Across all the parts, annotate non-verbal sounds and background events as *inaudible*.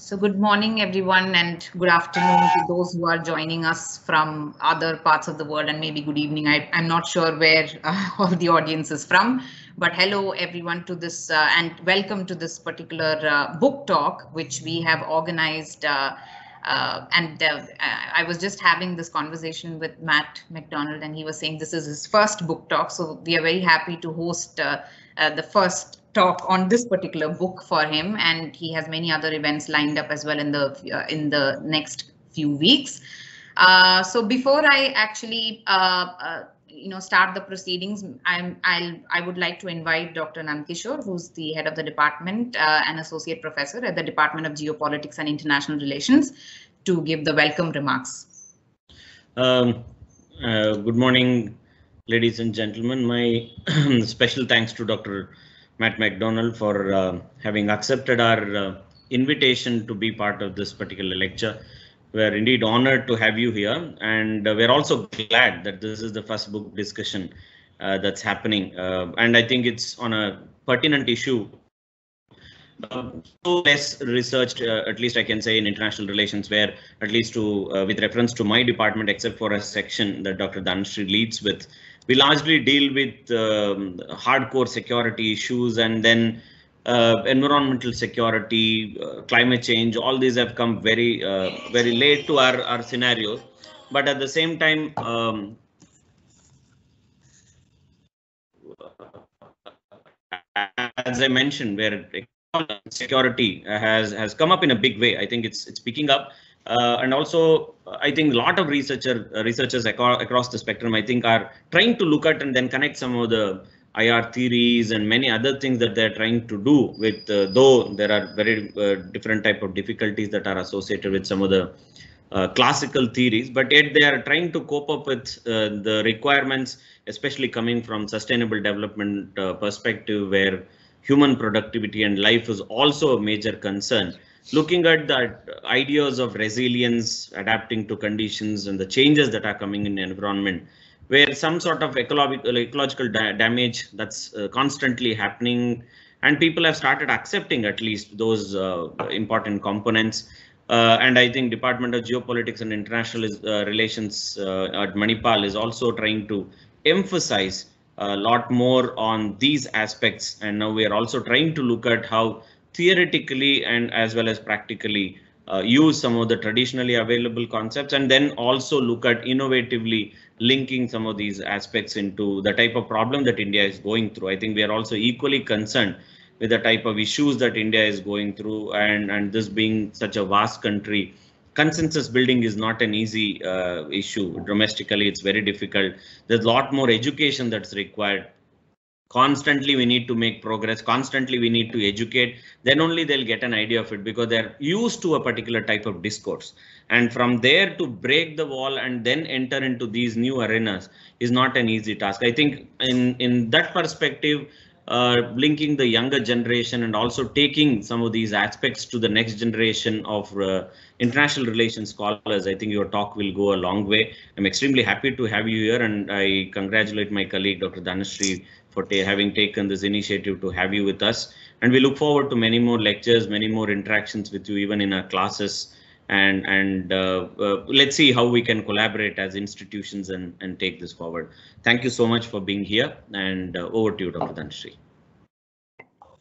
So good morning, everyone, and good afternoon to those who are joining us from other parts of the world, and maybe good evening. I, am not sure where uh, *laughs* all the audience is from, but hello, everyone, to this uh, and welcome to this particular uh, book talk, which we have organized. Uh, uh, and uh, I was just having this conversation with Matt McDonald, and he was saying this is his first book talk. So we are very happy to host the first talk on this particular book for him, and he has many other events lined up as well in the uh, in the next few weeks. Uh, so before I actually uh, uh you know start the proceedings, I'm I'll I would like to invite Dr. Nandkishore, who's the head of the department uh, and associate professor at the Department of Geopolitics and International Relations, to give the welcome remarks. Um, uh, good morning, ladies and gentlemen. My *clears throat* special thanks to Dr. Matt McDonald for uh, having accepted our uh, invitation to be part of this particular lecture. We're indeed honored to have you here, and uh, we're also glad that this is the first book discussion uh, that's happening. Uh, and I think it's on a pertinent issue. Uh, so less researched, at least I can say, in international relations, where at least to with reference to my department, except for a section that Dr. Dhanasree leads with, we largely deal with um, hardcore security issues and then uh, environmental security, uh, climate change, all these have come very, uh, very late to our, our scenarios. But at the same time, um, as I mentioned, where security has has come up in a big way. I think it's it's picking up. Uh, and also, I think a lot of researcher uh, researchers across, across the spectrum, I think, are trying to look at and then connect some of the IR theories and many other things that they're trying to do with, uh, though there are very uh, different type of difficulties that are associated with some of the uh, classical theories, but yet they are trying to cope up with uh, the requirements, especially coming from sustainable development perspective, where human productivity and life is also a major concern looking at that ideas of resilience, adapting to conditions and the changes that are coming in the environment, where some sort of ecological, ecological da damage that's uh, constantly happening and people have started accepting at least those uh, important components. Uh, and I think Department of Geopolitics and International uh, Relations uh, at Manipal is also trying to emphasize a lot more on these aspects. And now we are also trying to look at how theoretically and as well as practically uh, use some of the traditionally available concepts and then also look at innovatively linking some of these aspects into the type of problem that India is going through. I think we are also equally concerned with the type of issues that India is going through and, and this being such a vast country, consensus building is not an easy uh, issue. Domestically, it's very difficult. There's a lot more education that's required constantly we need to make progress constantly we need to educate then only they'll get an idea of it because they're used to a particular type of discourse and from there to break the wall and then enter into these new arenas is not an easy task i think in in that perspective uh, linking the younger generation and also taking some of these aspects to the next generation of uh, international relations scholars. I think your talk will go a long way. I'm extremely happy to have you here and I congratulate my colleague Dr. Dhanasree for having taken this initiative to have you with us. And we look forward to many more lectures, many more interactions with you, even in our classes. And and uh, uh, let's see how we can collaborate as institutions and, and take this forward. Thank you so much for being here. And uh, over to you, Dr. Dhanasree.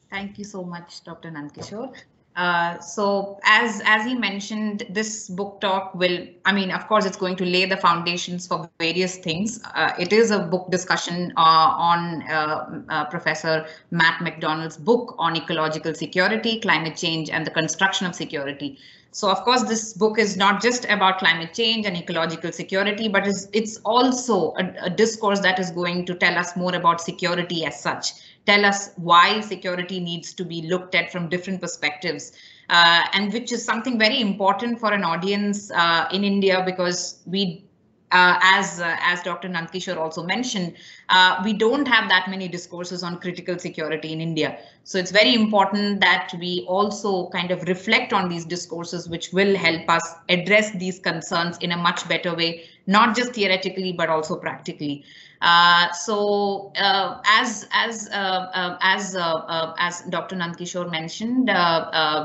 Thank you so much, Dr. Nandkishore. Uh, so as as he mentioned, this book talk will, I mean, of course, it's going to lay the foundations for various things. Uh, it is a book discussion uh, on uh, uh, Professor Matt McDonald's book on ecological security, climate change, and the construction of security. So of course, this book is not just about climate change and ecological security, but it's, it's also a, a discourse that is going to tell us more about security as such tell us why security needs to be looked at from different perspectives. Uh, and which is something very important for an audience uh, in India because we uh, as uh, as Dr. Nandkishore also mentioned, uh, we don't have that many discourses on critical security in India. So it's very important that we also kind of reflect on these discourses, which will help us address these concerns in a much better way, not just theoretically, but also practically. Uh, so uh, as as uh, uh as uh, uh, as Dr. Nandkishore mentioned,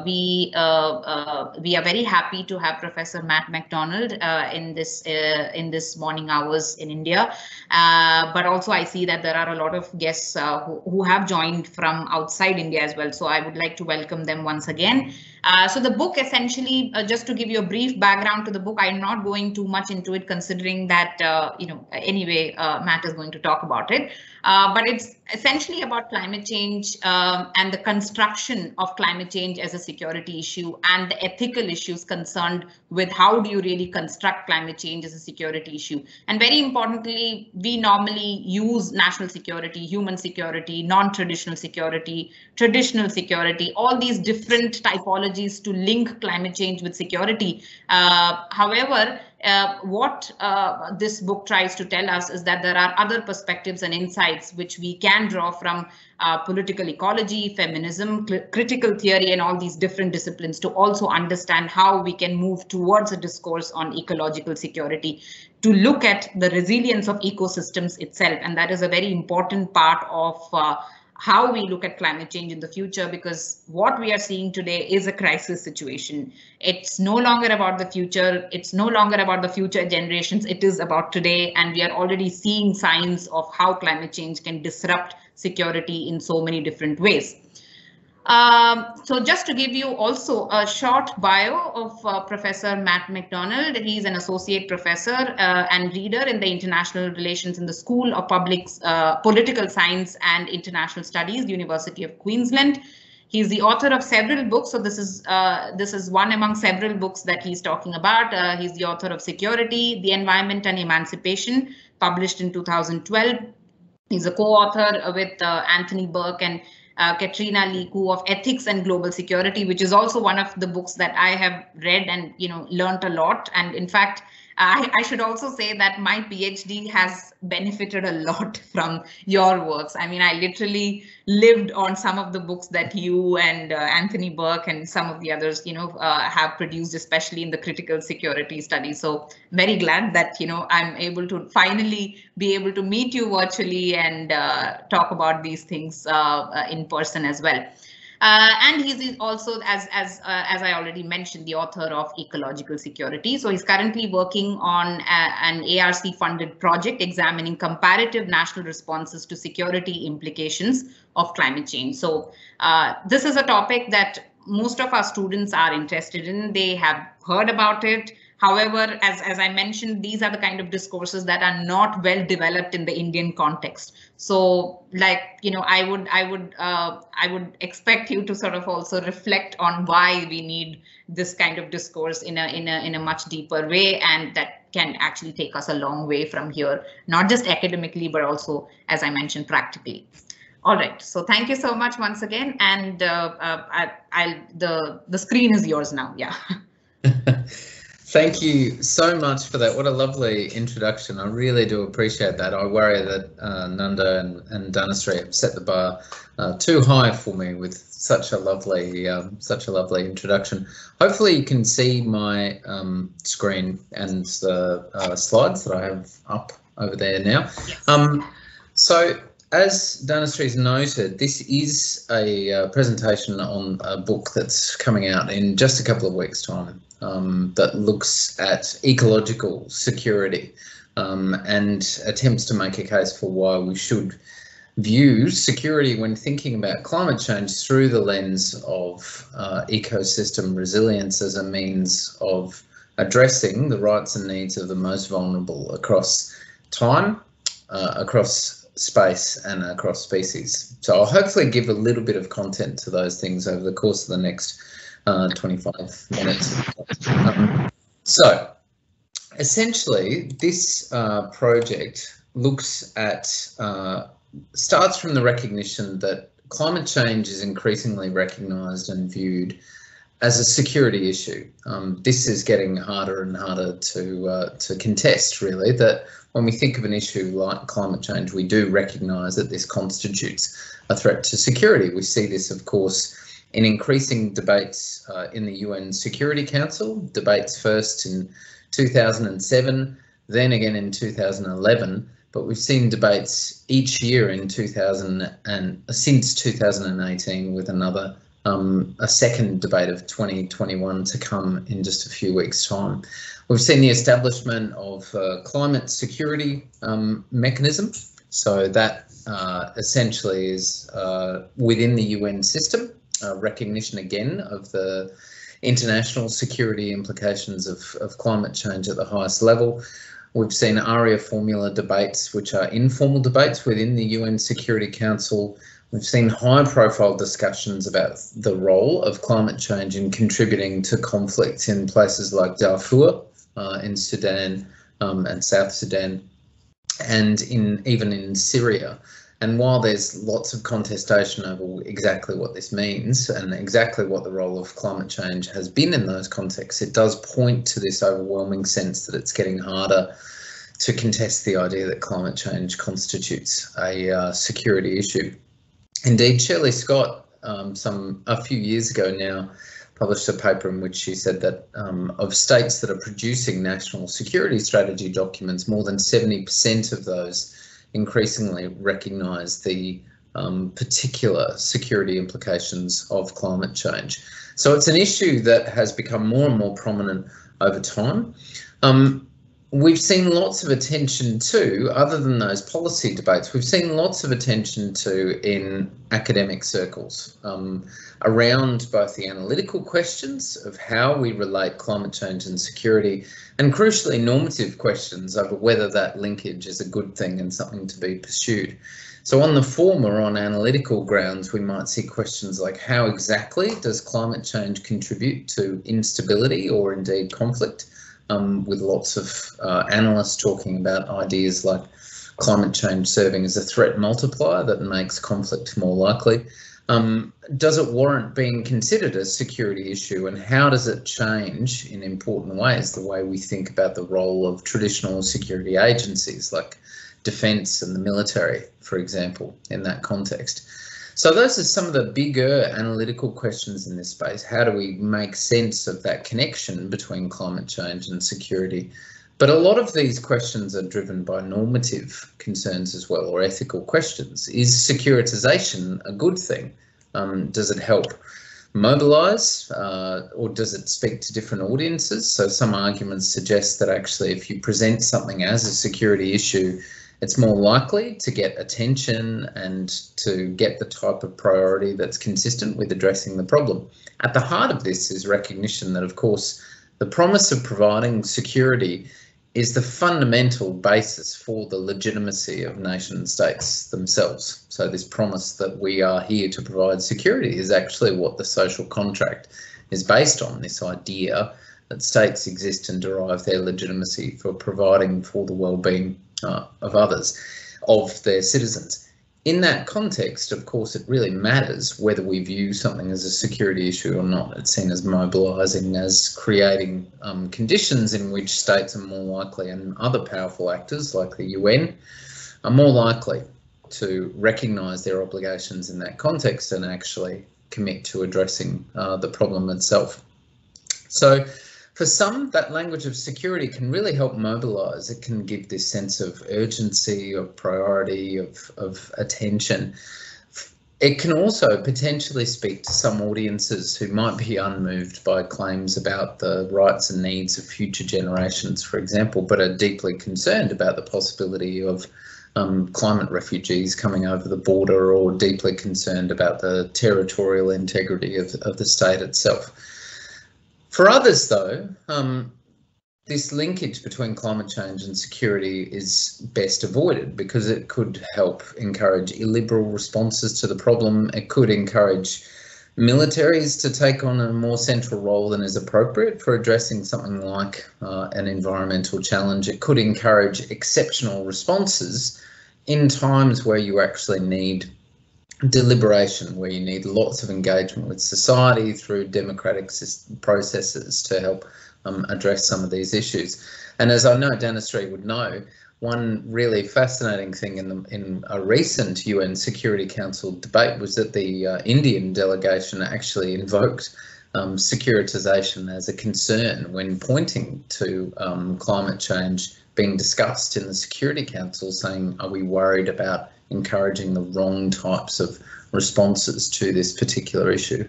we we are very happy to have Professor Matt McDonald in this in this morning hours in India. but also I see that there are a lot of guests who, who have joined from outside India as well. So I would like to welcome them once again. Uh, so the book essentially, uh, just to give you a brief background to the book, I'm not going too much into it considering that, uh, you know, anyway, uh, Matt is going to talk about it. But it's essentially about climate change um, and the construction of climate change as a security issue and the ethical issues concerned with how do you really construct climate change as a security issue. And very importantly, we normally use national security, human security, non-traditional security, traditional security, all these different typologies to link climate change with security. Uh, however, uh, what uh, this book tries to tell us is that there are other perspectives and insights which we can draw from uh, political ecology, feminism, critical theory, and all these different disciplines to also understand how we can move towards a discourse on ecological security to look at the resilience of ecosystems itself. And that is a very important part of uh, how we look at climate change in the future because what we are seeing today is a crisis situation. It's no longer about the future. It's no longer about the future generations. It is about today. And we are already seeing signs of how climate change can disrupt security in so many different ways. Um, so just to give you also a short bio of uh, Professor Matt McDonald, he's an associate professor uh, and reader in the international relations in the School of Public uh, Political Science and International Studies, University of Queensland. He's the author of several books. So this is uh, this is one among several books that he's talking about. Uh, he's the author of Security, the Environment and Emancipation, published in 2012. He's a co-author with uh, Anthony Burke and uh, Katrina Lee-Koo of Ethics and Global Security, which is also one of the books that I have read and you know learned a lot. And in fact, I, I, should also say that my PhD has benefited a lot *laughs* from your works. I mean, I literally lived on some of the books that you and uh, Anthony Burke and some of the others, you know, uh, have produced, especially in the critical security study. So very glad that, you know, I'm able to finally be able to meet you virtually and uh, talk about these things uh, uh, in person as well. Uh, and he's also, as as uh, as I already mentioned, the author of Ecological Security. So he's currently working on a, an ARC-funded project examining comparative national responses to security implications of climate change. So uh, this is a topic that most of our students are interested in. They have heard about it. However, as, as I mentioned, these are the kind of discourses that are not well developed in the Indian context. So like, you know, I would I would uh, I would expect you to sort of also reflect on why we need this kind of discourse in a in a in a much deeper way and that can actually take us a long way from here, not just academically, but also, as I mentioned, practically. All right, so thank you so much once again, and uh, uh, I, I'll the the screen is yours now. Yeah. *laughs* Thank you so much for that. What a lovely introduction. I really do appreciate that. I worry that uh, Nanda and, and Dhanasree have set the bar uh, too high for me with such a lovely, um, such a lovely introduction. Hopefully you can see my um, screen and the uh, slides that I have up over there now. Um, so as Dhanasree's noted, this is a uh, presentation on a book that's coming out in just a couple of weeks' time um, that looks at ecological security um, and attempts to make a case for why we should view security when thinking about climate change through the lens of uh, ecosystem resilience as a means of addressing the rights and needs of the most vulnerable across time, uh, across space and across species. So I'll hopefully give a little bit of content to those things over the course of the next uh, 25 minutes. Um, so essentially, this uh, project looks at, uh, starts from the recognition that climate change is increasingly recognised and viewed as a security issue. Um, this is getting harder and harder to uh, to contest. Really, that when we think of an issue like climate change, we do recognise that this constitutes a threat to security. We see this, of course, in increasing debates uh, in the UN Security Council. Debates first in 2007, then again in 2011 but we've seen debates each year in 2000 and since 2018 with another um, a second debate of 2021 to come in just a few weeks time. We've seen the establishment of a climate security um, mechanism. So that uh, essentially is uh, within the UN system, uh, recognition again of the international security implications of, of climate change at the highest level. We've seen Arria formula debates, which are informal debates within the UN Security Council. We've seen high profile discussions about the role of climate change in contributing to conflicts in places like Darfur uh, in Sudan um, and South Sudan, and in even in Syria. And while there's lots of contestation over exactly what this means and exactly what the role of climate change has been in those contexts, it does point to this overwhelming sense that it's getting harder to contest the idea that climate change constitutes a uh, security issue. Indeed, Shirley Scott, um, some a few years ago now, published a paper in which she said that um, of states that are producing national security strategy documents, more than 70% of those increasingly recognise the um, particular security implications of climate change. So it's an issue that has become more and more prominent over time. Um, we've seen lots of attention to, other than those policy debates, we've seen lots of attention to in academic circles um, around both the analytical questions of how we relate climate change and security, and crucially normative questions over whether that linkage is a good thing and something to be pursued. So on the former, on analytical grounds, we might see questions like how exactly does climate change contribute to instability or indeed conflict? Um, with lots of uh, analysts talking about ideas like climate change serving as a threat multiplier that makes conflict more likely. Um, does it warrant being considered a security issue and how does it change in important ways the way we think about the role of traditional security agencies like defence and the military, for example, in that context? So those are some of the bigger analytical questions in this space. How do we make sense of that connection between climate change and security? But a lot of these questions are driven by normative concerns as well, or ethical questions. Is securitization a good thing? Um, does it help mobilize uh, or does it speak to different audiences? So some arguments suggest that actually if you present something as a security issue, it's more likely to get attention and to get the type of priority that's consistent with addressing the problem. At the heart of this is recognition that, of course, the promise of providing security is the fundamental basis for the legitimacy of nation states themselves. So this promise that we are here to provide security is actually what the social contract is based on, this idea that states exist and derive their legitimacy for providing for the well-being uh, of others, of their citizens. In that context, of course, it really matters whether we view something as a security issue or not. It's seen as mobilising, as creating um, conditions in which states are more likely and other powerful actors like the UN are more likely to recognise their obligations in that context and actually commit to addressing uh, the problem itself. So for some, that language of security can really help mobilize. It can give this sense of urgency, of priority, of, of attention. It can also potentially speak to some audiences who might be unmoved by claims about the rights and needs of future generations, for example, but are deeply concerned about the possibility of um, climate refugees coming over the border or deeply concerned about the territorial integrity of, of the state itself. For others, though, um, this linkage between climate change and security is best avoided because it could help encourage illiberal responses to the problem. It could encourage militaries to take on a more central role than is appropriate for addressing something like uh, an environmental challenge. It could encourage exceptional responses in times where you actually need deliberation where you need lots of engagement with society through democratic processes to help um, address some of these issues. And as I know Dhanasree would know, one really fascinating thing in the, in a recent UN Security Council debate was that the uh, Indian delegation actually invoked um, securitization as a concern when pointing to um, climate change being discussed in the Security Council, saying, "Are we worried about encouraging the wrong types of responses to this particular issue?"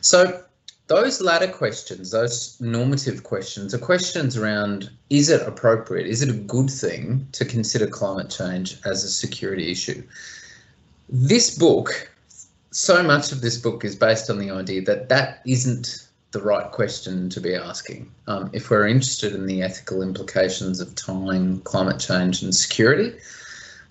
So those latter questions, those normative questions, are questions around is it appropriate, is it a good thing to consider climate change as a security issue? This book, so much of this book is based on the idea that that isn't the right question to be asking. Um, if we're interested in the ethical implications of tying climate change and security,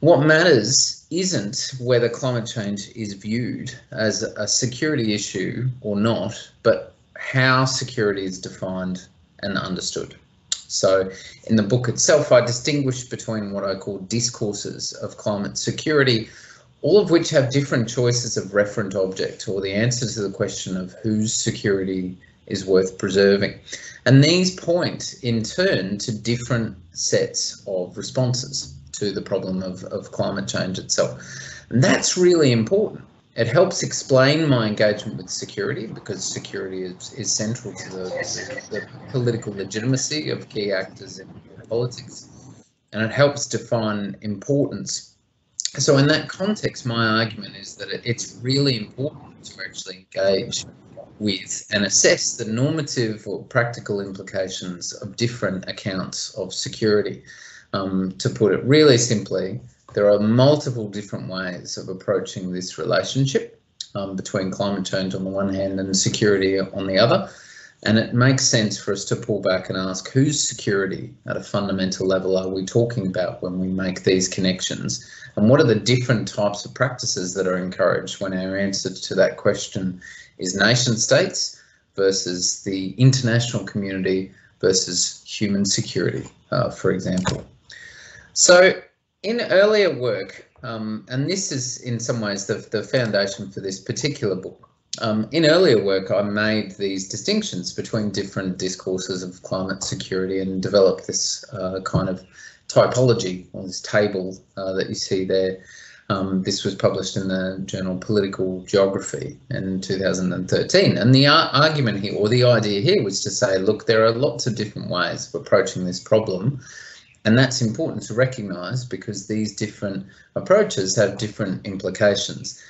what matters isn't whether climate change is viewed as a security issue or not, but how security is defined and understood. So in the book itself, I distinguish between what I call discourses of climate security, all of which have different choices of referent object or the answer to the question of whose security is worth preserving. And these point in turn to different sets of responses to the problem of, of climate change itself. And that's really important. It helps explain my engagement with security because security is, is central to the, the political legitimacy of key actors in politics. And it helps define importance. So in that context, my argument is that it's really important to actually engage with and assess the normative or practical implications of different accounts of security. Um, to put it really simply, there are multiple different ways of approaching this relationship um, between climate change on the one hand and security on the other. And it makes sense for us to pull back and ask whose security at a fundamental level are we talking about when we make these connections? And what are the different types of practices that are encouraged when our answer to that question is nation states versus the international community versus human security, uh, for example. So in earlier work, um, and this is in some ways the, the foundation for this particular book, um, in earlier work I made these distinctions between different discourses of climate security and developed this uh, kind of typology or this table uh, that you see there. Um, this was published in the journal Political Geography in 2013. And the ar argument here, or the idea here, was to say, look, there are lots of different ways of approaching this problem. And that's important to recognise because these different approaches have different implications.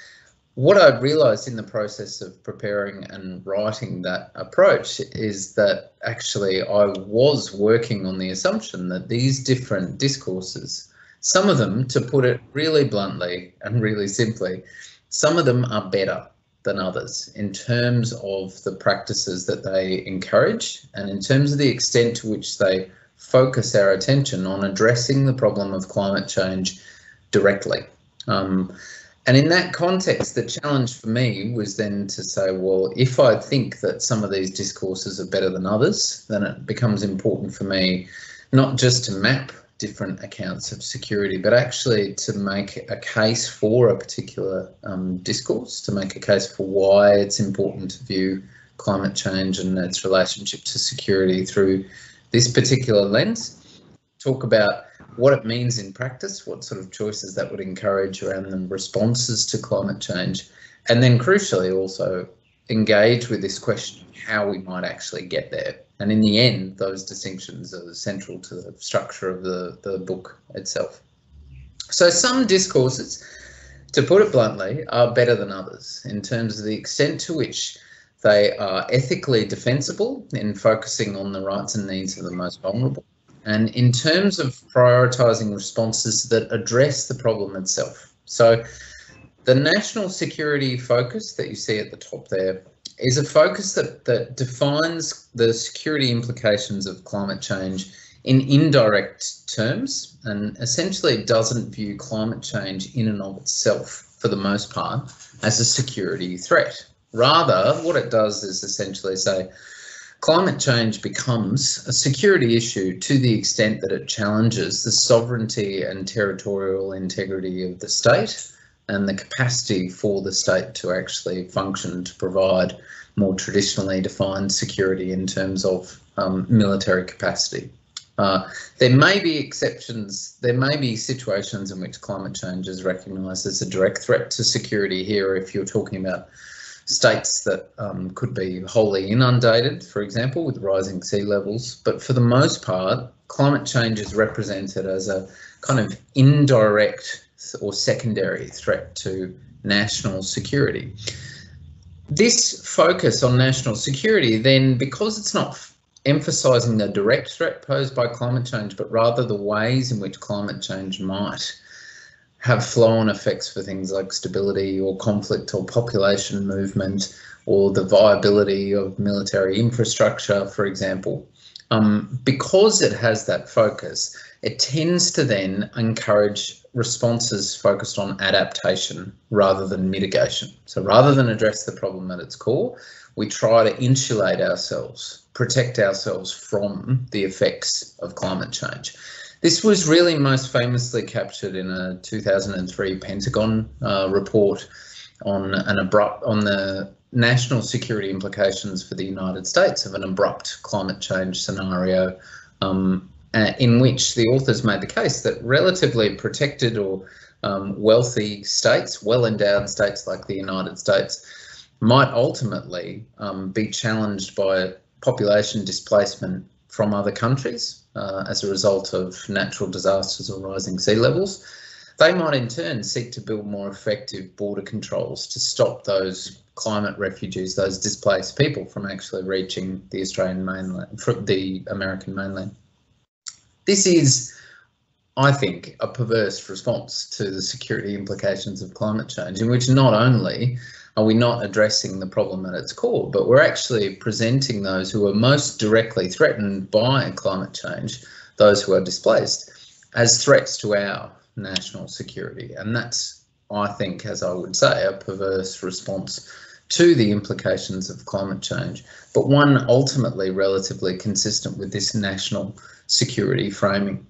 What I realised in the process of preparing and writing that approach is that actually I was working on the assumption that these different discourses, some of them, to put it really bluntly and really simply, some of them are better than others in terms of the practices that they encourage and in terms of the extent to which they focus our attention on addressing the problem of climate change directly. Um, and in that context, the challenge for me was then to say, well, if I think that some of these discourses are better than others, then it becomes important for me not just to map different accounts of security, but actually to make a case for a particular um, discourse, to make a case for why it's important to view climate change and its relationship to security through this particular lens, talk about what it means in practice, what sort of choices that would encourage around the responses to climate change, and then crucially also engage with this question of how we might actually get there. And in the end, those distinctions are central to the structure of the, the book itself. So some discourses, to put it bluntly, are better than others in terms of the extent to which they are ethically defensible in focusing on the rights and needs of the most vulnerable. And in terms of prioritising responses that address the problem itself. So the national security focus that you see at the top there is a focus that, that defines the security implications of climate change in indirect terms and essentially doesn't view climate change in and of itself, for the most part, as a security threat. Rather, what it does is essentially say climate change becomes a security issue to the extent that it challenges the sovereignty and territorial integrity of the state and the capacity for the state to actually function to provide more traditionally defined security in terms of um, military capacity. Uh, there may be exceptions, there may be situations in which climate change is recognised as a direct threat to security here if you're talking about states that um, could be wholly inundated, for example, with rising sea levels. But for the most part, climate change is represented as a kind of indirect or secondary threat to national security. This focus on national security then, because it's not emphasising the direct threat posed by climate change, but rather the ways in which climate change might have flow-on effects for things like stability or conflict or population movement or the viability of military infrastructure, for example. Um, because it has that focus, it tends to then encourage responses focused on adaptation rather than mitigation. So rather than address the problem at its core, we try to insulate ourselves, protect ourselves from the effects of climate change. This was really most famously captured in a 2003 Pentagon uh, report on an abrupt on the national security implications for the United States of an abrupt climate change scenario, um, in which the authors made the case that relatively protected or um, wealthy states, well endowed states like the United States, might ultimately um, be challenged by population displacement from other countries uh, as a result of natural disasters or rising sea levels. They might in turn seek to build more effective border controls to stop those climate refugees, those displaced people from actually reaching the Australian mainland, the American mainland. This is, I think, a perverse response to the security implications of climate change, in which not only are we not addressing the problem at its core, but we're actually presenting those who are most directly threatened by climate change, those who are displaced, as threats to our national security. And that's, I think, as I would say, a perverse response to the implications of climate change, but one ultimately relatively consistent with this national security framing.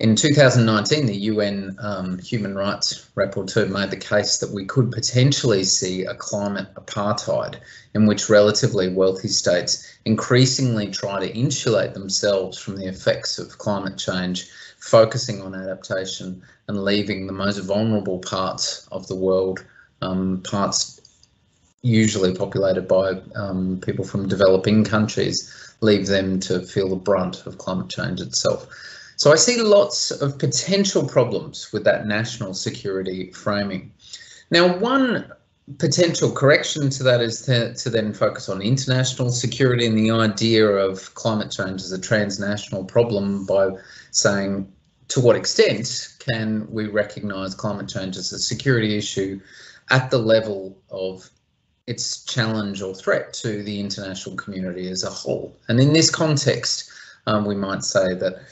In 2019, the UN um, Human Rights Rapporteur made the case that we could potentially see a climate apartheid in which relatively wealthy states increasingly try to insulate themselves from the effects of climate change, focusing on adaptation and leaving the most vulnerable parts of the world, um, parts usually populated by um, people from developing countries, leave them to feel the brunt of climate change itself. So I see lots of potential problems with that national security framing. Now, one potential correction to that is to, to then focus on international security and the idea of climate change as a transnational problem by saying to what extent can we recognise climate change as a security issue at the level of its challenge or threat to the international community as a whole. And in this context, um, we might say that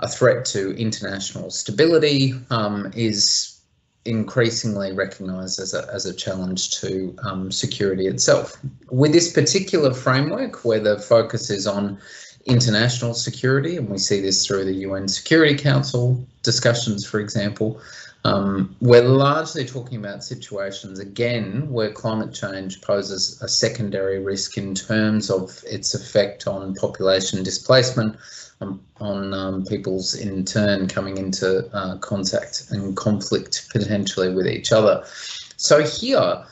a threat to international stability um, is increasingly recognised as a, as a challenge to um, security itself. With this particular framework, where the focus is on international security, and we see this through the UN Security Council discussions, for example, um, we're largely talking about situations, again, where climate change poses a secondary risk in terms of its effect on population displacement, on um, people's in turn coming into uh, contact and conflict potentially with each other. So here,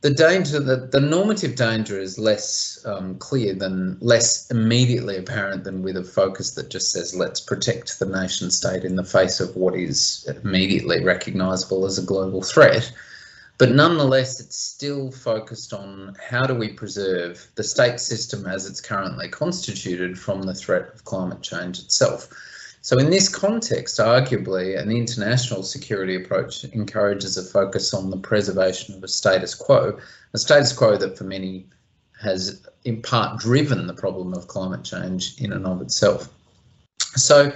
the danger, the, the normative danger is less um, clear than, less immediately apparent than with a focus that just says let's protect the nation state in the face of what is immediately recognisable as a global threat. But nonetheless, it's still focused on how do we preserve the state system as it's currently constituted from the threat of climate change itself. So in this context, arguably, an international security approach encourages a focus on the preservation of a status quo, a status quo that for many has in part driven the problem of climate change in and of itself. So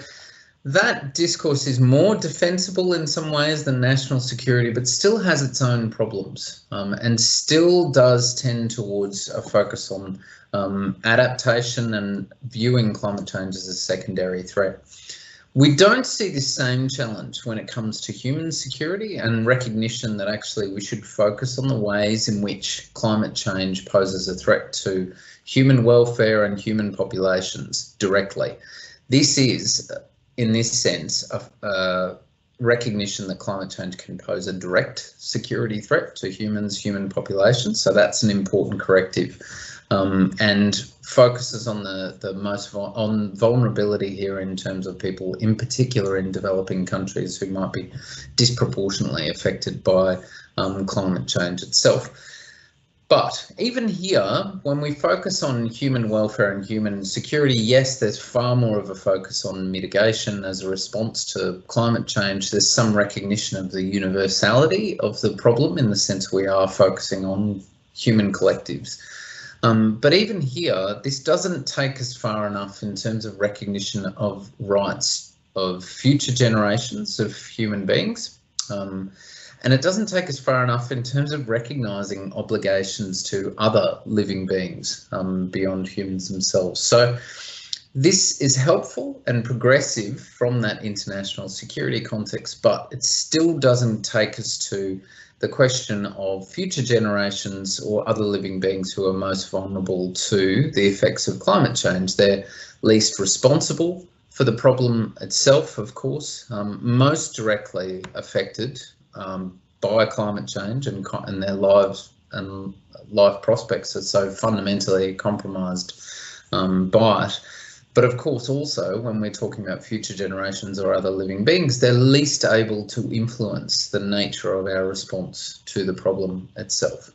that discourse is more defensible in some ways than national security, but still has its own problems um, and still does tend towards a focus on um, adaptation and viewing climate change as a secondary threat. We don't see the same challenge when it comes to human security and recognition that actually we should focus on the ways in which climate change poses a threat to human welfare and human populations directly. This is, in this sense, a, recognition that climate change can pose a direct security threat to humans, human populations. So that's an important corrective um, and focuses on the, the most on vulnerability here in terms of people, in particular in developing countries who might be disproportionately affected by um, climate change itself. But even here, when we focus on human welfare and human security, yes, there's far more of a focus on mitigation as a response to climate change. There's some recognition of the universality of the problem in the sense we are focusing on human collectives. Um, but even here, this doesn't take us far enough in terms of recognition of rights of future generations of human beings. Um, and it doesn't take us far enough in terms of recognising obligations to other living beings um, beyond humans themselves. So this is helpful and progressive from that international security context, but it still doesn't take us to the question of future generations or other living beings who are most vulnerable to the effects of climate change. They're least responsible for the problem itself, of course, um, most directly affected um, by climate change and, and their lives and life prospects are so fundamentally compromised um, by it. But of course, also when we're talking about future generations or other living beings, they're least able to influence the nature of our response to the problem itself.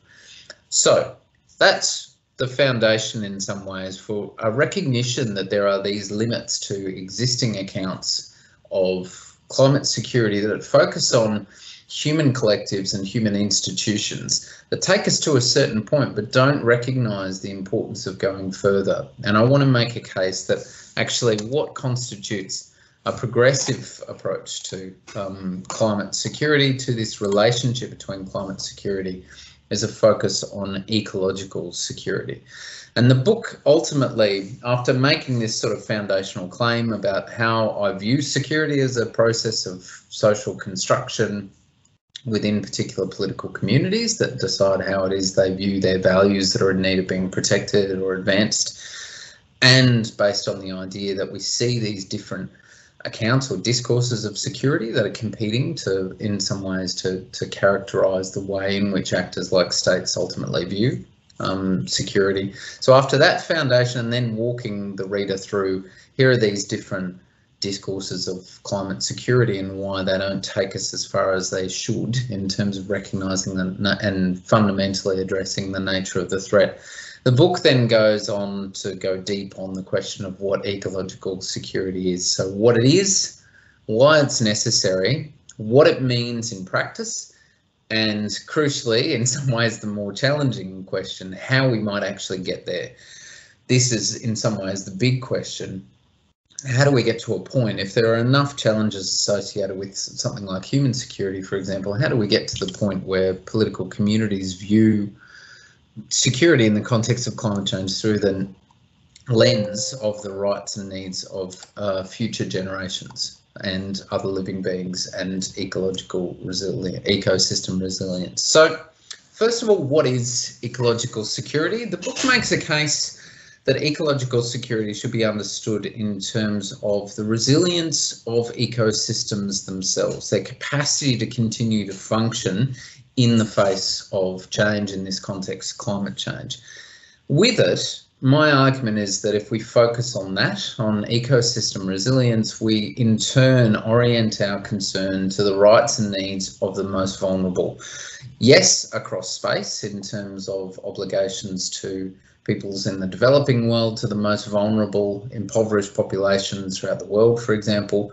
So that's the foundation in some ways for a recognition that there are these limits to existing accounts of climate security that focus on human collectives and human institutions that take us to a certain point but don't recognise the importance of going further. And I want to make a case that actually what constitutes a progressive approach to um, climate security, to this relationship between climate security, is a focus on ecological security. And the book ultimately, after making this sort of foundational claim about how I view security as a process of social construction, within particular political communities that decide how it is they view their values that are in need of being protected or advanced. And based on the idea that we see these different accounts or discourses of security that are competing to, in some ways, to, to characterise the way in which actors like states ultimately view um, security. So after that foundation and then walking the reader through, here are these different discourses of climate security and why they don't take us as far as they should in terms of recognising and fundamentally addressing the nature of the threat. The book then goes on to go deep on the question of what ecological security is. So what it is, why it's necessary, what it means in practice, and crucially, *laughs* in some ways, the more challenging question, how we might actually get there. This is in some ways the big question how do we get to a point if there are enough challenges associated with something like human security, for example, how do we get to the point where political communities view security in the context of climate change through the lens of the rights and needs of uh, future generations and other living beings and ecological resilient ecosystem resilience. So first of all, what is ecological security? The book makes a case that ecological security should be understood in terms of the resilience of ecosystems themselves, their capacity to continue to function in the face of change, in this context, climate change. With it, my argument is that if we focus on that, on ecosystem resilience, we in turn orient our concern to the rights and needs of the most vulnerable. Yes, across space in terms of obligations to peoples in the developing world to the most vulnerable, impoverished populations throughout the world, for example,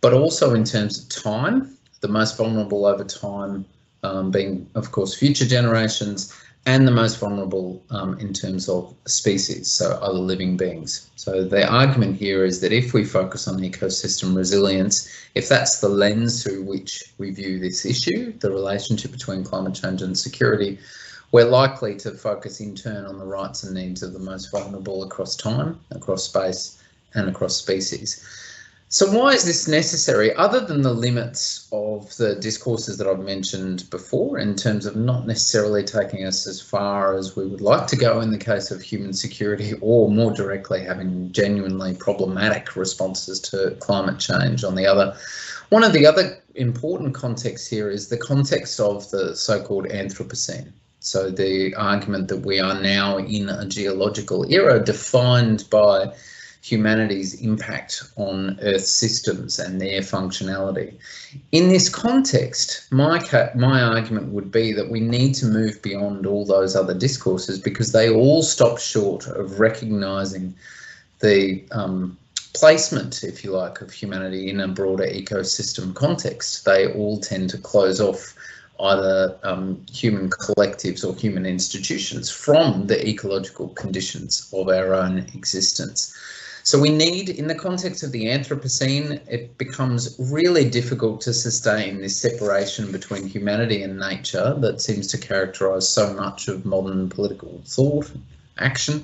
but also in terms of time, the most vulnerable over time um, being, of course, future generations, and the most vulnerable um, in terms of species, so other living beings. So the argument here is that if we focus on ecosystem resilience, if that's the lens through which we view this issue, the relationship between climate change and security, we're likely to focus in turn on the rights and needs of the most vulnerable across time, across space, and across species. So why is this necessary? Other than the limits of the discourses that I've mentioned before, in terms of not necessarily taking us as far as we would like to go in the case of human security, or more directly having genuinely problematic responses to climate change on the other. One of the other important contexts here is the context of the so-called Anthropocene. So the argument that we are now in a geological era defined by humanity's impact on Earth systems and their functionality. In this context, my, my argument would be that we need to move beyond all those other discourses because they all stop short of recognising the um, placement, if you like, of humanity in a broader ecosystem context. They all tend to close off either um, human collectives or human institutions from the ecological conditions of our own existence. So we need, in the context of the Anthropocene, it becomes really difficult to sustain this separation between humanity and nature that seems to characterise so much of modern political thought, action.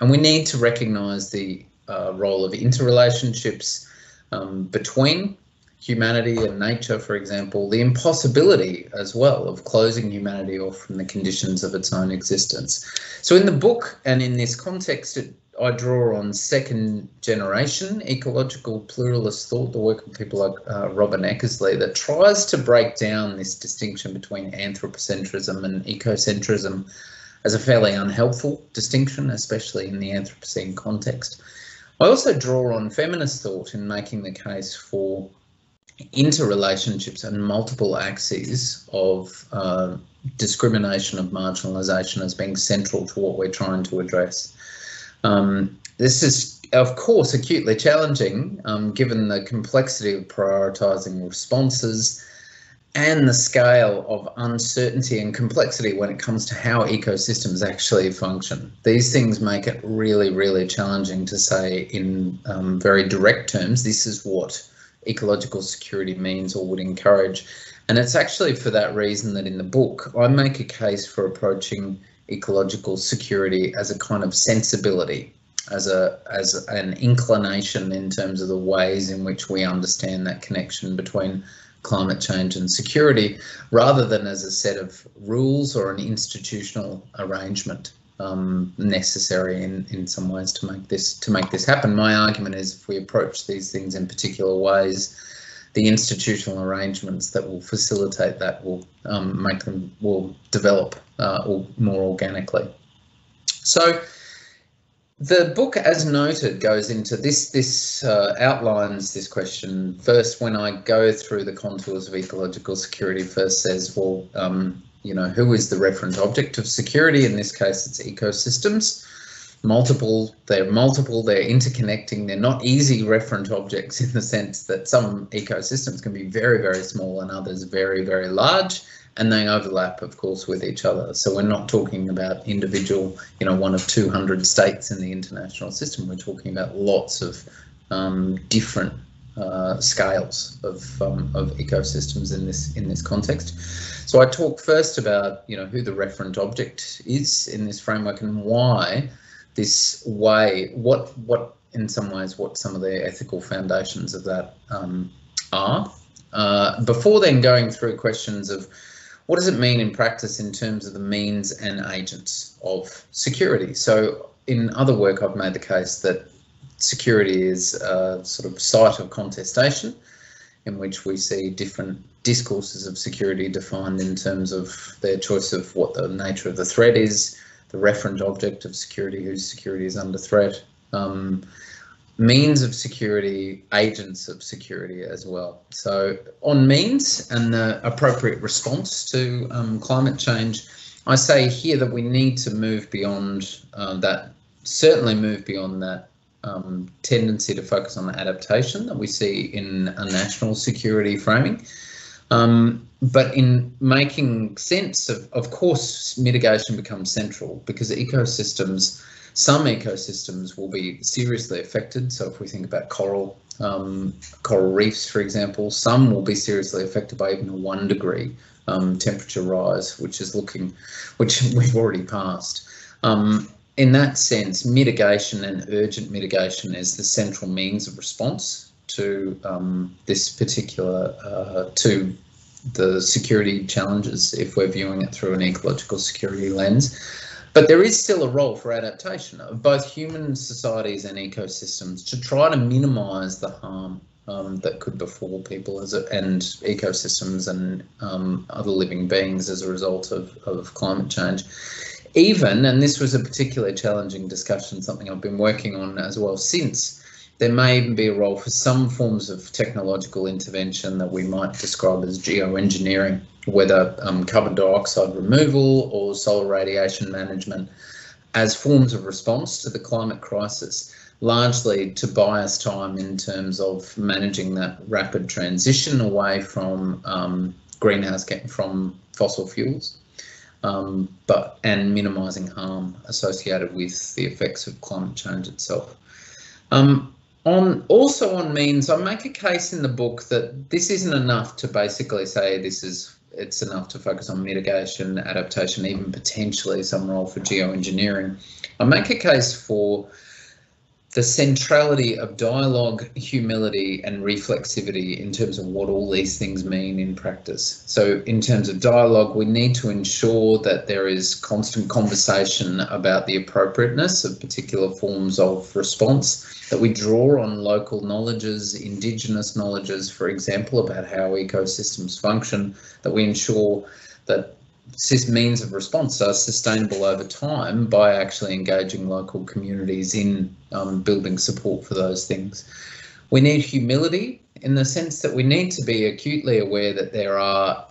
And we need to recognise the uh, role of interrelationships um, between humanity and nature, for example, the impossibility as well of closing humanity off from the conditions of its own existence. So in the book and in this context, it I draw on second generation ecological pluralist thought, the work of people like uh, Robin Eckersley, that tries to break down this distinction between anthropocentrism and ecocentrism as a fairly unhelpful distinction, especially in the Anthropocene context. I also draw on feminist thought in making the case for interrelationships and multiple axes of uh, discrimination of marginalisation as being central to what we're trying to address. Um, this is, of course, acutely challenging um, given the complexity of prioritising responses and the scale of uncertainty and complexity when it comes to how ecosystems actually function. These things make it really, really challenging to say in um, very direct terms, this is what ecological security means or would encourage. And it's actually for that reason that in the book, I make a case for approaching ecological security as a kind of sensibility, as a as an inclination in terms of the ways in which we understand that connection between climate change and security, rather than as a set of rules or an institutional arrangement um, necessary in in some ways to make this to make this happen. My argument is if we approach these things in particular ways the institutional arrangements that will facilitate that will um, make them will develop uh, more organically. So the book, as noted, goes into this. This uh, outlines this question first. When I go through the contours of ecological security, first says, well, um, you know, who is the referent object of security? In this case, it's ecosystems multiple, they're multiple, they're interconnecting, they're not easy referent objects in the sense that some ecosystems can be very, very small and others very, very large and they overlap, of course, with each other. So we're not talking about individual, you know, one of 200 states in the international system. We're talking about lots of um, different uh, scales of, um, of ecosystems in this in this context. So I talk first about, you know, who the referent object is in this framework and why this way, what what in some ways what some of the ethical foundations of that um, are. Uh, before then going through questions of what does it mean in practice in terms of the means and agents of security? So in other work I've made the case that security is a sort of site of contestation in which we see different discourses of security defined in terms of their choice of what the nature of the threat is, the referent object of security, whose security is under threat, um, means of security, agents of security as well. So on means and the appropriate response to um, climate change, I say here that we need to move beyond uh, that, certainly move beyond that um, tendency to focus on adaptation that we see in a national security framing. Um, but in making sense of, of course, mitigation becomes central because ecosystems, some ecosystems will be seriously affected. So if we think about coral, um, coral reefs, for example, some will be seriously affected by even a one degree um, temperature rise, which is looking, which *laughs* we've already passed. Um, in that sense, mitigation and urgent mitigation is the central means of response to um, this particular uh, to the security challenges if we're viewing it through an ecological security lens. But there is still a role for adaptation of both human societies and ecosystems to try to minimise the harm um, that could befall people as a, and ecosystems and um, other living beings as a result of, of climate change. Even, and this was a particularly challenging discussion, something I've been working on as well since, there may even be a role for some forms of technological intervention that we might describe as geoengineering, whether um, carbon dioxide removal or solar radiation management as forms of response to the climate crisis largely to buy us time in terms of managing that rapid transition away from um, greenhouse from fossil fuels, um, but and minimising harm associated with the effects of climate change itself. Um, on also on means, I make a case in the book that this isn't enough to basically say this is it's enough to focus on mitigation, adaptation, even potentially some role for geoengineering. I make a case for the centrality of dialogue, humility, and reflexivity in terms of what all these things mean in practice. So, in terms of dialogue, we need to ensure that there is constant conversation about the appropriateness of particular forms of response, that we draw on local knowledges, Indigenous knowledges, for example, about how ecosystems function, that we ensure that means of response are sustainable over time by actually engaging local communities in um, building support for those things. We need humility in the sense that we need to be acutely aware that there are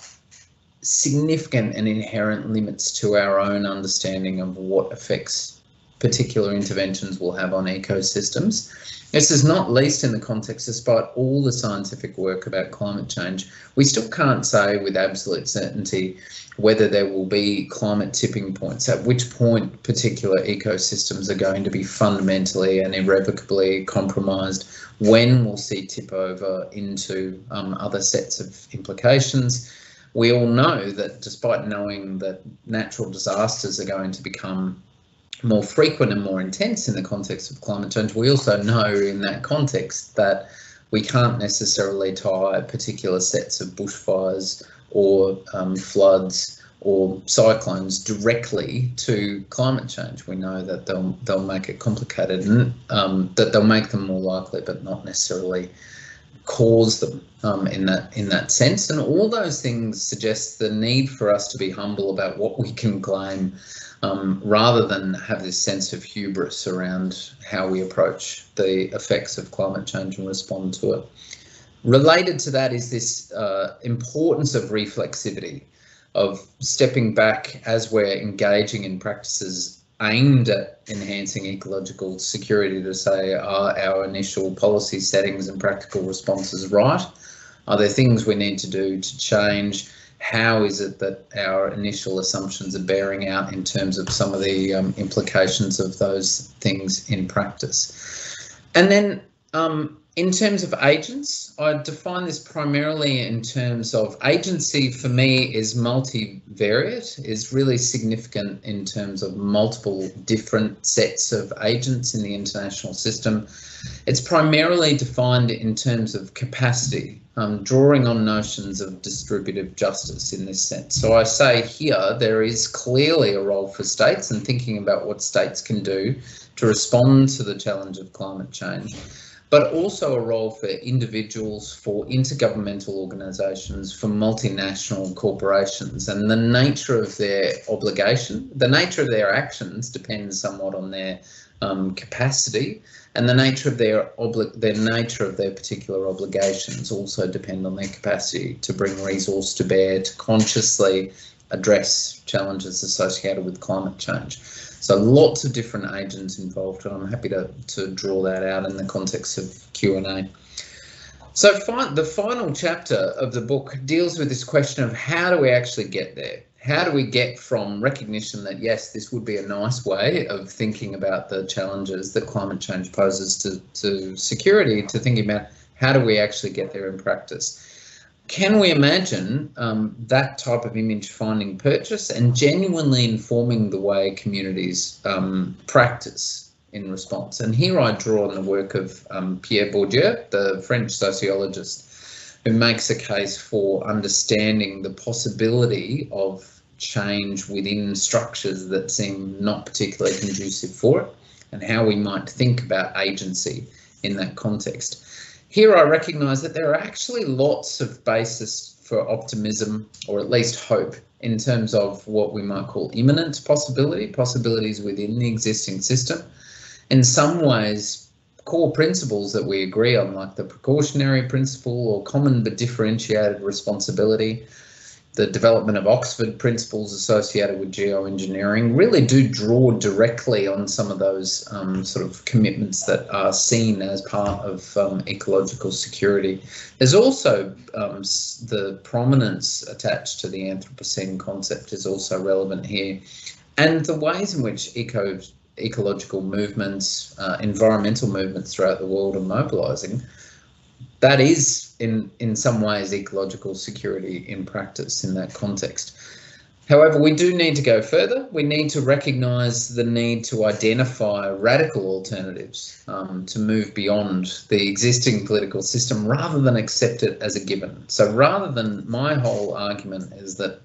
significant and inherent limits to our own understanding of what effects particular interventions will have on ecosystems. This is not least in the context, despite all the scientific work about climate change, we still can't say with absolute certainty whether there will be climate tipping points, at which point particular ecosystems are going to be fundamentally and irrevocably compromised, when we'll see tip over into um, other sets of implications. We all know that despite knowing that natural disasters are going to become more frequent and more intense in the context of climate change, we also know in that context that we can't necessarily tie particular sets of bushfires or um, floods or cyclones directly to climate change. We know that they'll they'll make it complicated and um, that they'll make them more likely, but not necessarily cause them um, in that in that sense. And all those things suggest the need for us to be humble about what we can claim, um, rather than have this sense of hubris around how we approach the effects of climate change and respond to it. Related to that is this uh, importance of reflexivity, of stepping back as we're engaging in practices aimed at enhancing ecological security to say, are our initial policy settings and practical responses right? Are there things we need to do to change? How is it that our initial assumptions are bearing out in terms of some of the um, implications of those things in practice? And then um, in terms of agents, I define this primarily in terms of agency for me is multivariate, is really significant in terms of multiple different sets of agents in the international system. It's primarily defined in terms of capacity, um, drawing on notions of distributive justice in this sense. So I say here there is clearly a role for states and thinking about what states can do to respond to the challenge of climate change but also a role for individuals, for intergovernmental organisations, for multinational corporations. And the nature of their obligation, the nature of their actions depends somewhat on their um, capacity, and the nature of their obli- nature of their particular obligations also depend on their capacity to bring resource to bear to consciously address challenges associated with climate change. So lots of different agents involved, and I'm happy to, to draw that out in the context of Q&A. So fi the final chapter of the book deals with this question of how do we actually get there? How do we get from recognition that, yes, this would be a nice way of thinking about the challenges that climate change poses to, to security to thinking about how do we actually get there in practice? Can we imagine um, that type of image finding purchase and genuinely informing the way communities um, practice in response. And here I draw on the work of um, Pierre Bourdieu, the French sociologist, who makes a case for understanding the possibility of change within structures that seem not particularly conducive for it and how we might think about agency in that context. Here I recognise that there are actually lots of basis for optimism or at least hope in terms of what we might call immanent possibility, possibilities within the existing system. In some ways, core principles that we agree on, like the precautionary principle or common but differentiated responsibility, the development of Oxford principles associated with geoengineering really do draw directly on some of those um, sort of commitments that are seen as part of um, ecological security. There's also um, the prominence attached to the Anthropocene concept is also relevant here. And the ways in which eco ecological movements, uh, environmental movements throughout the world are mobilising that is in in some ways ecological security in practice in that context. However, we do need to go further. We need to recognise the need to identify radical alternatives um, to move beyond the existing political system rather than accept it as a given. So rather than my whole argument is that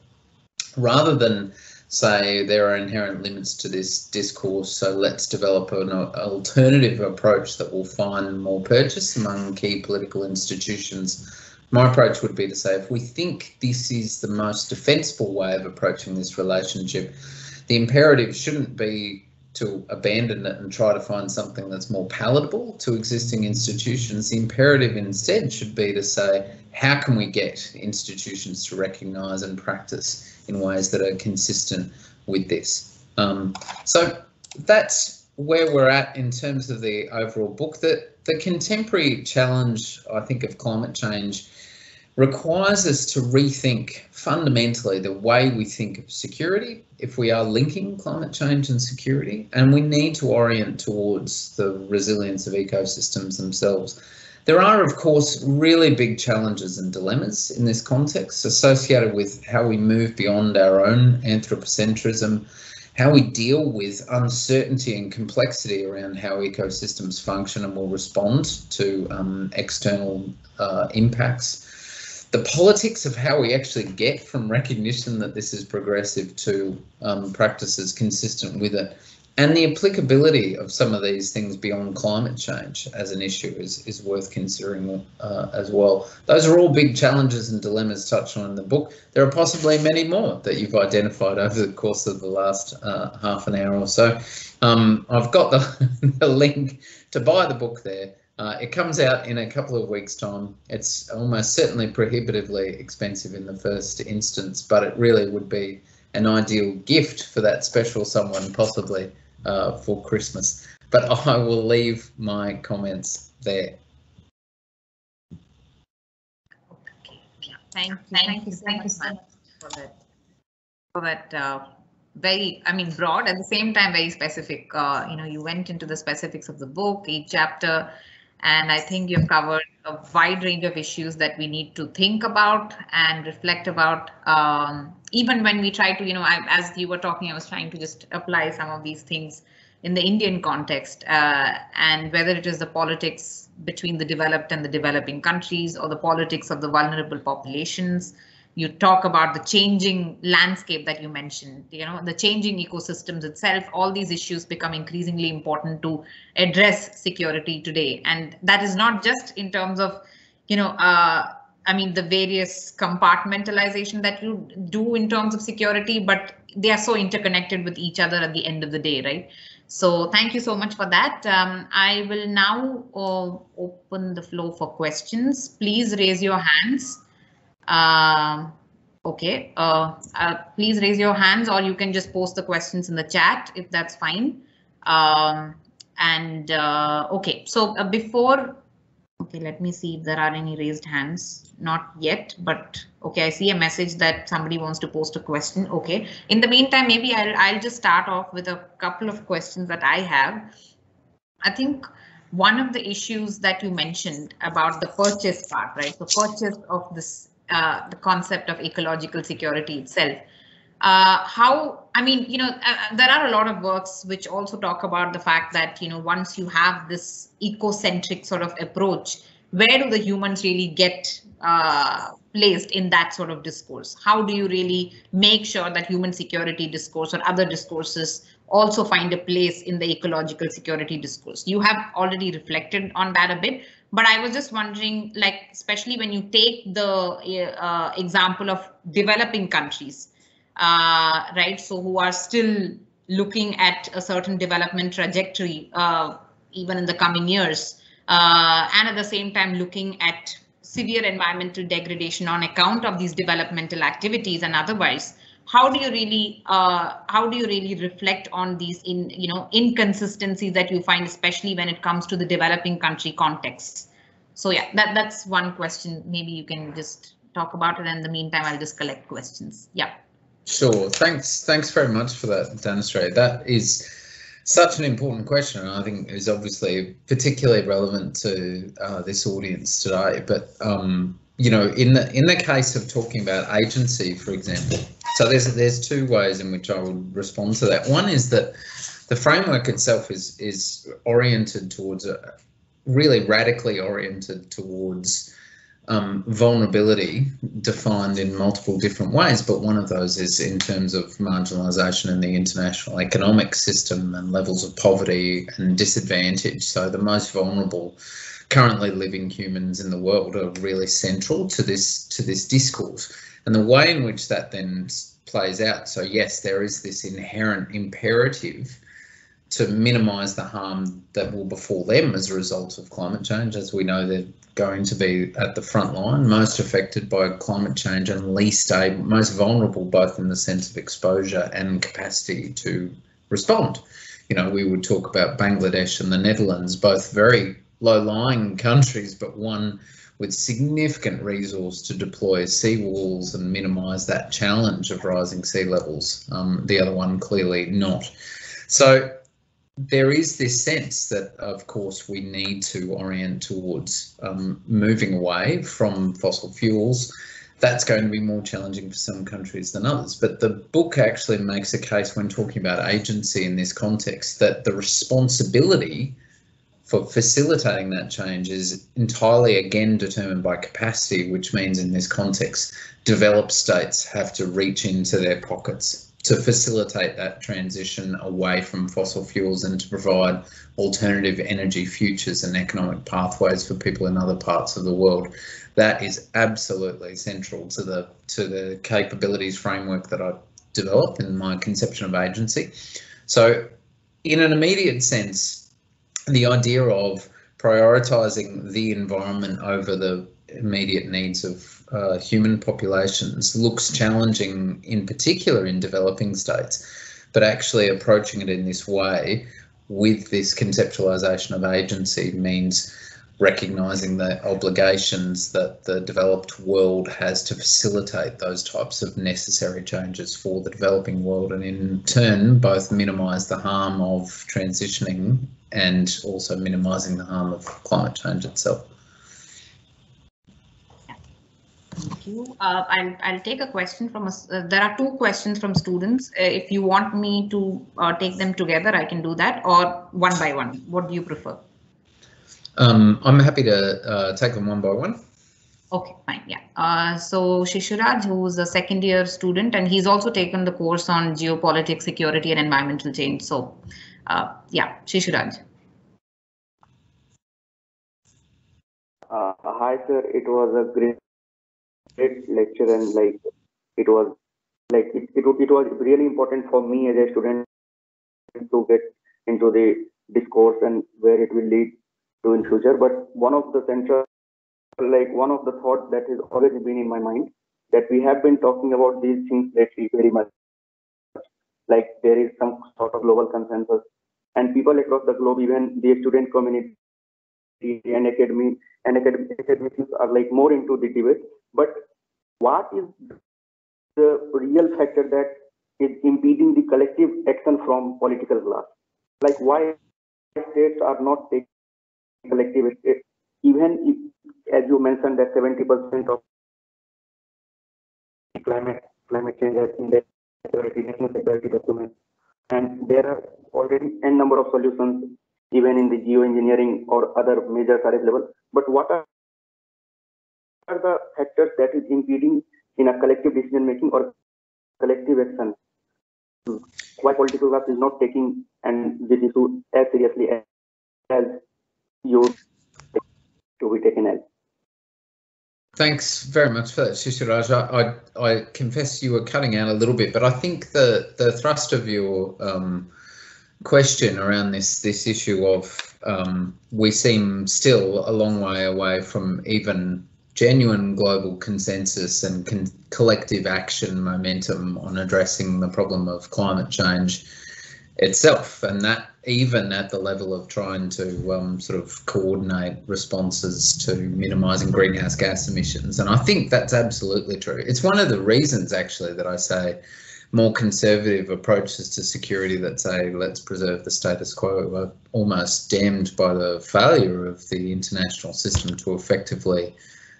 rather than say there are inherent limits to this discourse, so let's develop an alternative approach that will find more purchase among key political institutions. My approach would be to say if we think this is the most defensible way of approaching this relationship, the imperative shouldn't be to abandon it and try to find something that's more palatable to existing institutions. The imperative instead should be to say, how can we get institutions to recognise and practice in ways that are consistent with this. Um, so that's where we're at in terms of the overall book. The, the contemporary challenge, I think, of climate change requires us to rethink fundamentally the way we think of security if we are linking climate change and security, and we need to orient towards the resilience of ecosystems themselves. There are, of course, really big challenges and dilemmas in this context associated with how we move beyond our own anthropocentrism, how we deal with uncertainty and complexity around how ecosystems function and will respond to um, external uh, impacts. The politics of how we actually get from recognition that this is progressive to um, practices consistent with it and the applicability of some of these things beyond climate change as an issue is, is worth considering uh, as well. Those are all big challenges and dilemmas touched on in the book. There are possibly many more that you've identified over the course of the last uh, half an hour or so. Um, I've got the, *laughs* the, link to buy the book there. Uh, it comes out in a couple of weeks' time. It's almost certainly prohibitively expensive in the first instance, but it really would be an ideal gift for that special someone, possibly uh, for Christmas. But *laughs* I will leave my comments there. Okay. Yeah. Thank you. Thank, you. Thank you so much for that. For that uh, very, I mean, broad at the same time very specific. Uh, you know, you went into the specifics of the book, each chapter, and I think you've covered a wide range of issues that we need to think about and reflect about. Um, even when we try to, you know, I, as you were talking, I was trying to just apply some of these things in the Indian context uh, and whether it is the politics between the developed and the developing countries or the politics of the vulnerable populations. You talk about the changing landscape that you mentioned, you know, the changing ecosystems itself, all these issues become increasingly important to address security today. And that is not just in terms of, you know, uh, I mean, the various compartmentalization that you do in terms of security, but they are so interconnected with each other at the end of the day, right? So thank you so much for that. Um, I will now uh, open the floor for questions. Please raise your hands. Uh, okay, uh, uh, please raise your hands or you can just post the questions in the chat if that's fine. Um, and uh, okay, so uh, before Okay, let me see if there are any raised hands. Not yet, but okay, I see a message that somebody wants to post a question. Okay, in the meantime, maybe I'll, I'll just start off with a couple of questions that I have. I think one of the issues that you mentioned about the purchase part, right? The purchase of this, uh, the concept of ecological security itself. uh, how i mean you know uh, uh, there are a lot of works which also talk about the fact that you know once you have this ecocentric sort of approach where do the humans really get uh, placed in that sort of discourse how do you really make sure that human security discourse or other discourses also find a place in the ecological security discourse you have already reflected on that a bit but i was just wondering like especially when you take the uh, example of developing countries uh, right? So who are still looking at a certain development trajectory, uh, even in the coming years, uh, and at the same time looking at severe environmental degradation on account of these developmental activities and otherwise. How do you really uh, how do you really reflect on these in you know inconsistencies that you find, especially when it comes to the developing country context? So yeah, that that's one question. Maybe you can just talk about it. And in the meantime, I'll just collect questions. Yeah. Sure. Thanks. Thanks very much for that, Dhanasree. That is such an important question, and I think is obviously particularly relevant to uh, this audience today. But um, you know, in the in the case of talking about agency, for example, so there's there's two ways in which I would respond to that. One is that the framework itself is is oriented towards a really radically oriented towards um, vulnerability defined in multiple different ways, but one of those is in terms of marginalisation in the international economic system and levels of poverty and disadvantage. So the most vulnerable currently living humans in the world are really central to this to this discourse. And the way in which that then plays out. So yes, there is this inherent imperative to minimise the harm that will befall them as a result of climate change. As we know, they're going to be at the front line, most affected by climate change and least able, most vulnerable, both in the sense of exposure and capacity to respond. You know, we would talk about Bangladesh and the Netherlands, both very low-lying countries, but one with significant resource to deploy seawalls and minimise that challenge of rising sea levels. Um, the other one clearly not. So there is this sense that, of course, we need to orient towards um, moving away from fossil fuels. That's going to be more challenging for some countries than others. But the book actually makes a case when talking about agency in this context that the responsibility for facilitating that change is entirely again determined by capacity, which means in this context, developed states have to reach into their pockets to facilitate that transition away from fossil fuels and to provide alternative energy futures and economic pathways for people in other parts of the world. That is absolutely central to the to the capabilities framework that I developed in my conception of agency. So in an immediate sense, the idea of prioritizing the environment over the immediate needs of uh, human populations looks challenging in particular in developing states, but actually approaching it in this way with this conceptualization of agency means recognizing the obligations that the developed world has to facilitate those types of necessary changes for the developing world and in turn both minimize the harm of transitioning and also minimizing the harm of climate change itself. Thank you. Uh, I'll, I'll take a question from us. Uh, there are two questions from students. Uh, if you want me to uh, take them together, I can do that or one by one. What do you prefer? Um, I'm happy to uh, take them one by one. Okay, fine. Yeah. Uh, so Shishiraj, who's a second year student, and he's also taken the course on geopolitics, security, and environmental change. So, yeah, Shishiraj. hi, sir. It was a great great lecture and like it was like it, it, it was really important for me as a student to get into the discourse and where it will lead in future but one of the central like one of the thoughts that has always been in my mind that we have been talking about these things lately very much like there is some sort of global consensus and people across the globe even the student community and academy and academics are like more into the debate but what is the real factor that is impeding the collective action from political class? Like why states are not taking collective even if, as you mentioned, that 70% of climate climate change has been security, national security documents. And there are already n number of solutions, even in the geoengineering or other major tariff level. But what are, are the factors that is impeding in a collective decision making or collective action? Why political class is not taking and this issue as seriously as, as you to be taken as? Thanks very much for that, Shishiraj. I, I, I, confess you were cutting out a little bit, but I think the, the thrust of your um, question around this this issue of um, we seem still a long way away from even genuine global consensus and con collective action momentum on addressing the problem of climate change itself, and that even at the level of trying to um, sort of coordinate responses to minimising greenhouse gas emissions. And I think that's absolutely true. It's one of the reasons, actually, that I say more conservative approaches to security that say let's preserve the status quo are almost damned by the failure of the international system to effectively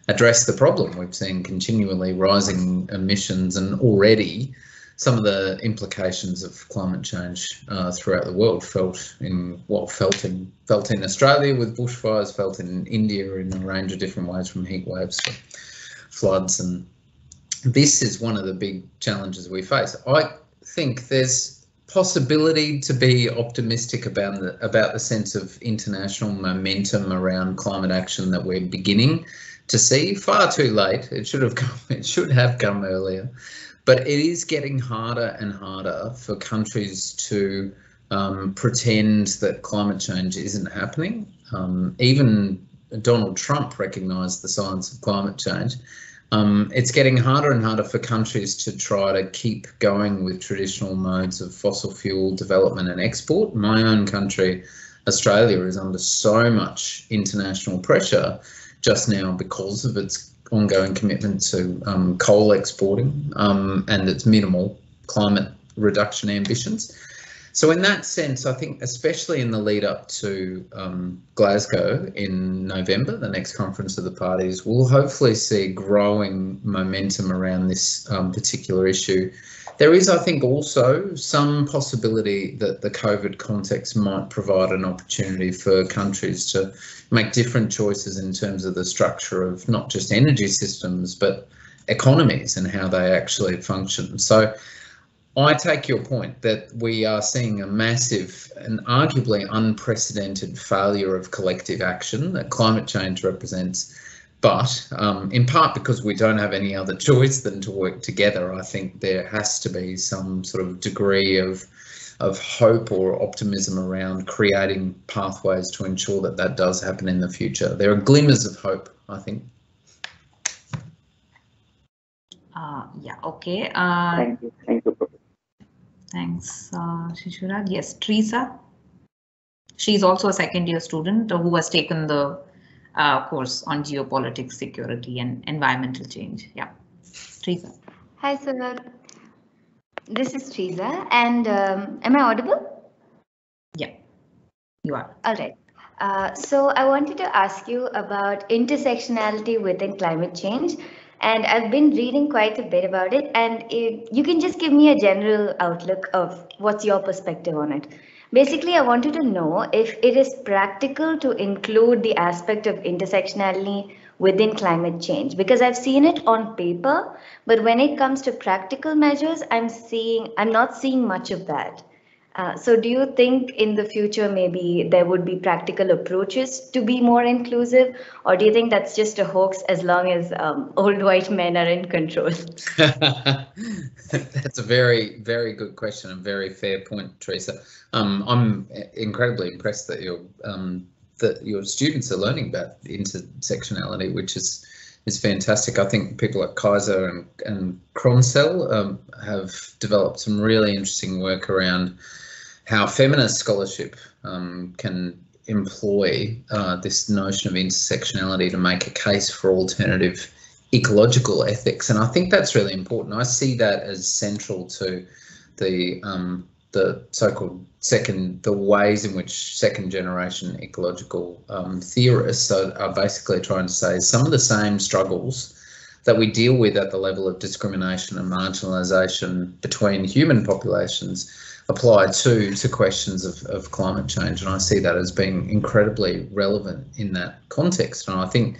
address the problem. We've seen continually rising emissions and already some of the implications of climate change uh, throughout the world felt in well felt in felt in Australia with bushfires, felt in India in a range of different ways from heat waves to floods and this is one of the big challenges we face. I think there's possibility to be optimistic about the about the sense of international momentum around climate action that we're beginning to see. Far too late. It should have come. It should have come earlier. But it is getting harder and harder for countries to um, pretend that climate change isn't happening. Um, even Donald Trump recognised the science of climate change. Um, it's getting harder and harder for countries to try to keep going with traditional modes of fossil fuel development and export. My own country, Australia, is under so much international pressure just now because of its ongoing commitment to um, coal exporting um, and its minimal climate reduction ambitions. So in that sense, I think especially in the lead up to um, Glasgow in November, the next conference of the parties, we'll hopefully see growing momentum around this um, particular issue. There is, I think, also some possibility that the COVID context might provide an opportunity for countries to make different choices in terms of the structure of not just energy systems, but economies and how they actually function. So I take your point that we are seeing a massive and arguably unprecedented failure of collective action that climate change represents. But um, in part because we don't have any other choice than to work together, I think there has to be some sort of degree of of hope or optimism around creating pathways to ensure that that does happen in the future. There are glimmers of hope, I think. Uh, yeah, okay. Uh, Thank you. Thank you, Professor. Thanks, uh, Shishiraj. Yes, Teresa. She's also a second year student who has taken the uh, course on geopolitics, security and environmental change. Yeah, Teresa. Hi, sir. This is Teresa, and um, am I audible? Yeah, you are. All right. Uh, so I wanted to ask you about intersectionality within climate change. And I've been reading quite a bit about it. And it, you can just give me a general outlook of what's your perspective on it. Basically, I wanted to know if it is practical to include the aspect of intersectionality within climate change because I've seen it on paper, but when it comes to practical measures, I'm seeing I'm not seeing much of that. Uh, so do you think in the future maybe there would be practical approaches to be more inclusive or do you think that's just a hoax as long as um, old white men are in control? *laughs* *laughs* that's a very, very good question and very fair point, Teresa. Um, I'm incredibly impressed that you're um, that your students are learning about intersectionality, which is is fantastic. I think people at Kaijser and, and Kronsell um, have developed some really interesting work around how feminist scholarship um, can employ uh, this notion of intersectionality to make a case for alternative ecological ethics. And I think that's really important. I see that as central to the um, the so-called second, the ways in which second generation ecological um, theorists are, are, basically trying to say some of the same struggles that we deal with at the level of discrimination and marginalisation between human populations apply to to questions of, of climate change and I see that as being incredibly relevant in that context and I think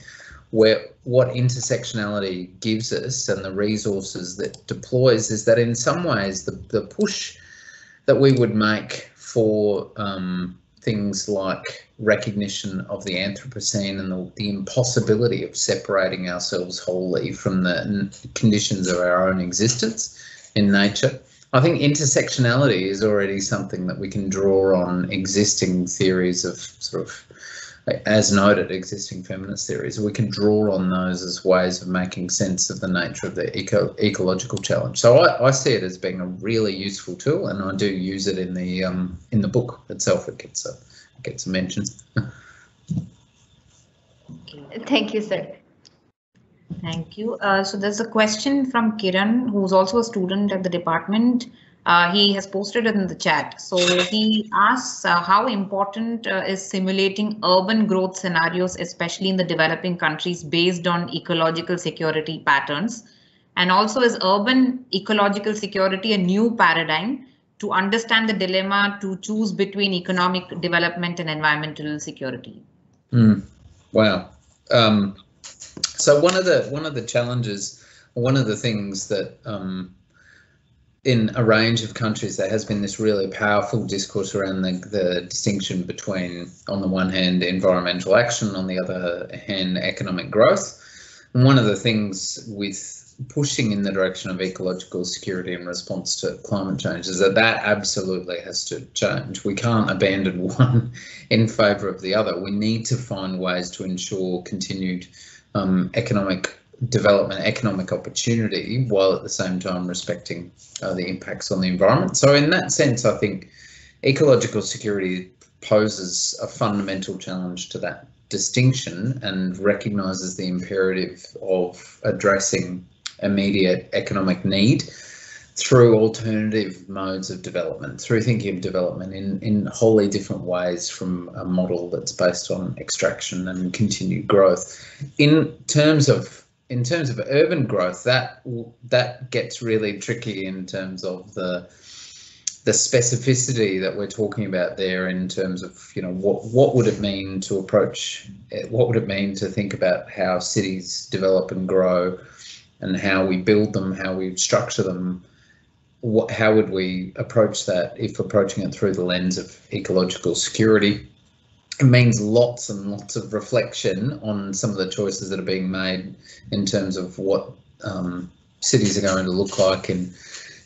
where what intersectionality gives us and the resources that deploys is that in some ways the, the push that we would make for um, things like recognition of the Anthropocene and the, the, impossibility of separating ourselves wholly from the conditions of our own existence in nature. I think intersectionality is already something that we can draw on existing theories of sort of as noted, existing feminist theories, we can draw on those as ways of making sense of the nature of the eco ecological challenge. So I, I see it as being a really useful tool, and I do use it in the um, in the book itself. It gets a it gets a mention. *laughs* Thank you, sir. Thank you. Uh, so there's a question from Kiran, who's also a student at the department. Uh, he has posted it in the chat. So he asks uh, how important uh, is simulating urban growth scenarios, especially in the developing countries based on ecological security patterns. And also is urban ecological security a new paradigm to understand the dilemma to choose between economic development and environmental security? Mm, wow. Um, so one of the one of the challenges, one of the things that um, in a range of countries, there has been this really powerful discourse around the, the distinction between, on the one hand, environmental action, on the other hand, economic growth. And one of the things with pushing in the direction of ecological security in response to climate change is that that absolutely has to change. We can't abandon *laughs* one in favour of the other. We need to find ways to ensure continued um, economic development economic opportunity while at the same time respecting uh, the impacts on the environment. So in that sense, I think ecological security poses a fundamental challenge to that distinction and recognises the imperative of addressing immediate economic need through alternative modes of development, through thinking of development in, in wholly different ways from a model that's based on extraction and continued growth. In terms of in terms of urban growth, that that gets really tricky in terms of the the specificity that we're talking about there in terms of you know what what would it mean to approach what would it mean to think about how cities develop and grow and how we build them how we structure them what how would we approach that if approaching it through the lens of ecological security? It means lots and lots of reflection on some of the choices that are being made in terms of what um, cities are going to look like in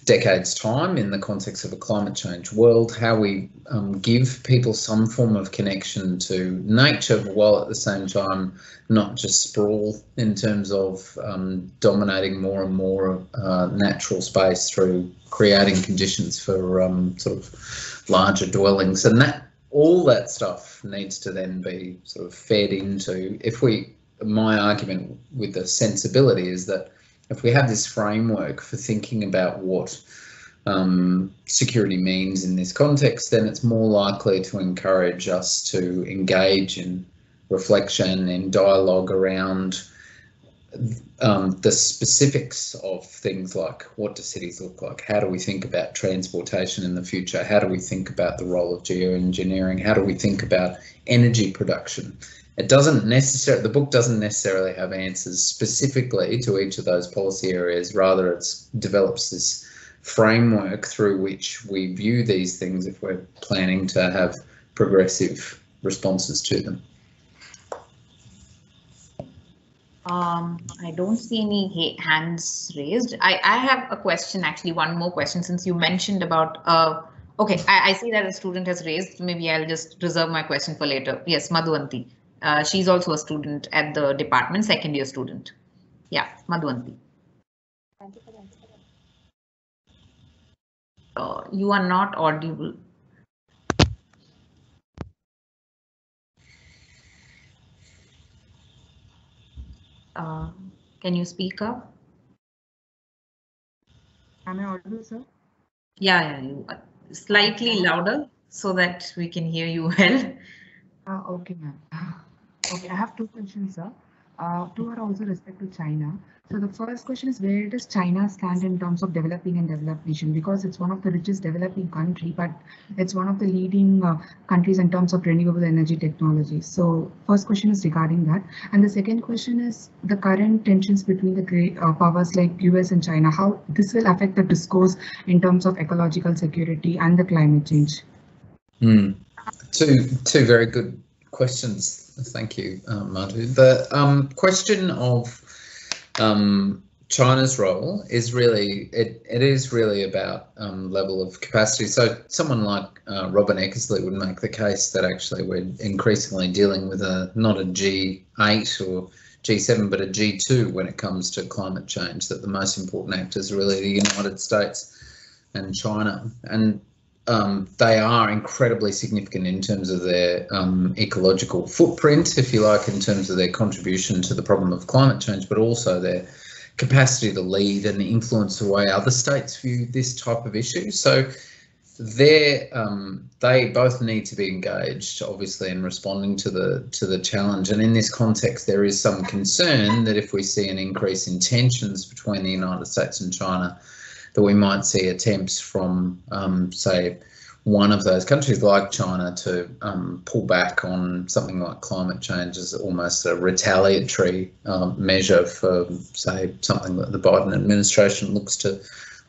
decades time in the context of a climate change world, how we um, give people some form of connection to nature while at the same time not just sprawl in terms of um, dominating more and more uh, natural space through creating conditions for um, sort of larger dwellings. And that all that stuff needs to then be sort of fed into if we my argument with the sensibility is that if we have this framework for thinking about what um, security means in this context, then it's more likely to encourage us to engage in reflection and dialogue around um, the specifics of things like what do cities look like? How do we think about transportation in the future? How do we think about the role of geoengineering? How do we think about energy production? It doesn't necessarily, the book doesn't necessarily have answers specifically to each of those policy areas. Rather, it develops this framework through which we view these things if we're planning to have progressive responses to them. Um, I don't see any hands raised. I, I have a question, actually, one more question, since you mentioned about, uh, okay, I, I see that a student has raised. Maybe I'll just reserve my question for later. Yes, Madhuvanti. Uh, she's also a student at the department, second year student. Yeah, Madhuvanti. Thank you for the answer. Uh, you are not audible. Uh, can you speak up? Am I audible, sir? Yeah, yeah, you slightly louder so that we can hear you *laughs* well. Uh, okay, ma'am. Okay, I have two questions, sir. uh, two are also respect to China. So the first question is where does China stand in terms of developing and developed nation? Because it's one of the richest developing country, but it's one of the leading uh, countries in terms of renewable energy technology. So first question is regarding that. And the second question is the current tensions between the great uh, powers like US and China, how this will affect the discourse in terms of ecological security and the climate change. Mm. Two, two very good questions. Thank you, uh, Madhu. The um, question of um, China's role is really it, it is really about um, level of capacity. So someone like uh, Robin Eckersley would make the case that actually we're increasingly dealing with a not a G8 or G7 but a G2 when it comes to climate change. That the most important actors are really the United States and China, and um, they are incredibly significant in terms of their um, ecological footprint, if you like, in terms of their contribution to the problem of climate change, but also their capacity to lead and influence the way other states view this type of issue. So they um, they both need to be engaged, obviously, in responding to the to the challenge. And in this context, there is some concern that if we see an increase in tensions between the United States and China, that we might see attempts from, um, say, one of those countries like China to um, pull back on something like climate change as almost a retaliatory um, measure for, say, something that the Biden administration looks to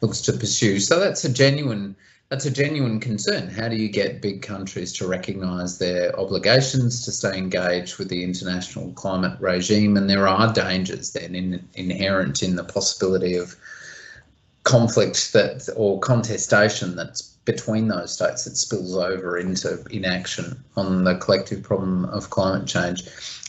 looks to pursue. So that's a genuine that's a genuine concern. How do you get big countries to recognise their obligations to stay engaged with the international climate regime? And there are dangers then in, inherent in the possibility of conflict that or contestation that's between those states that spills over into inaction on the collective problem of climate change.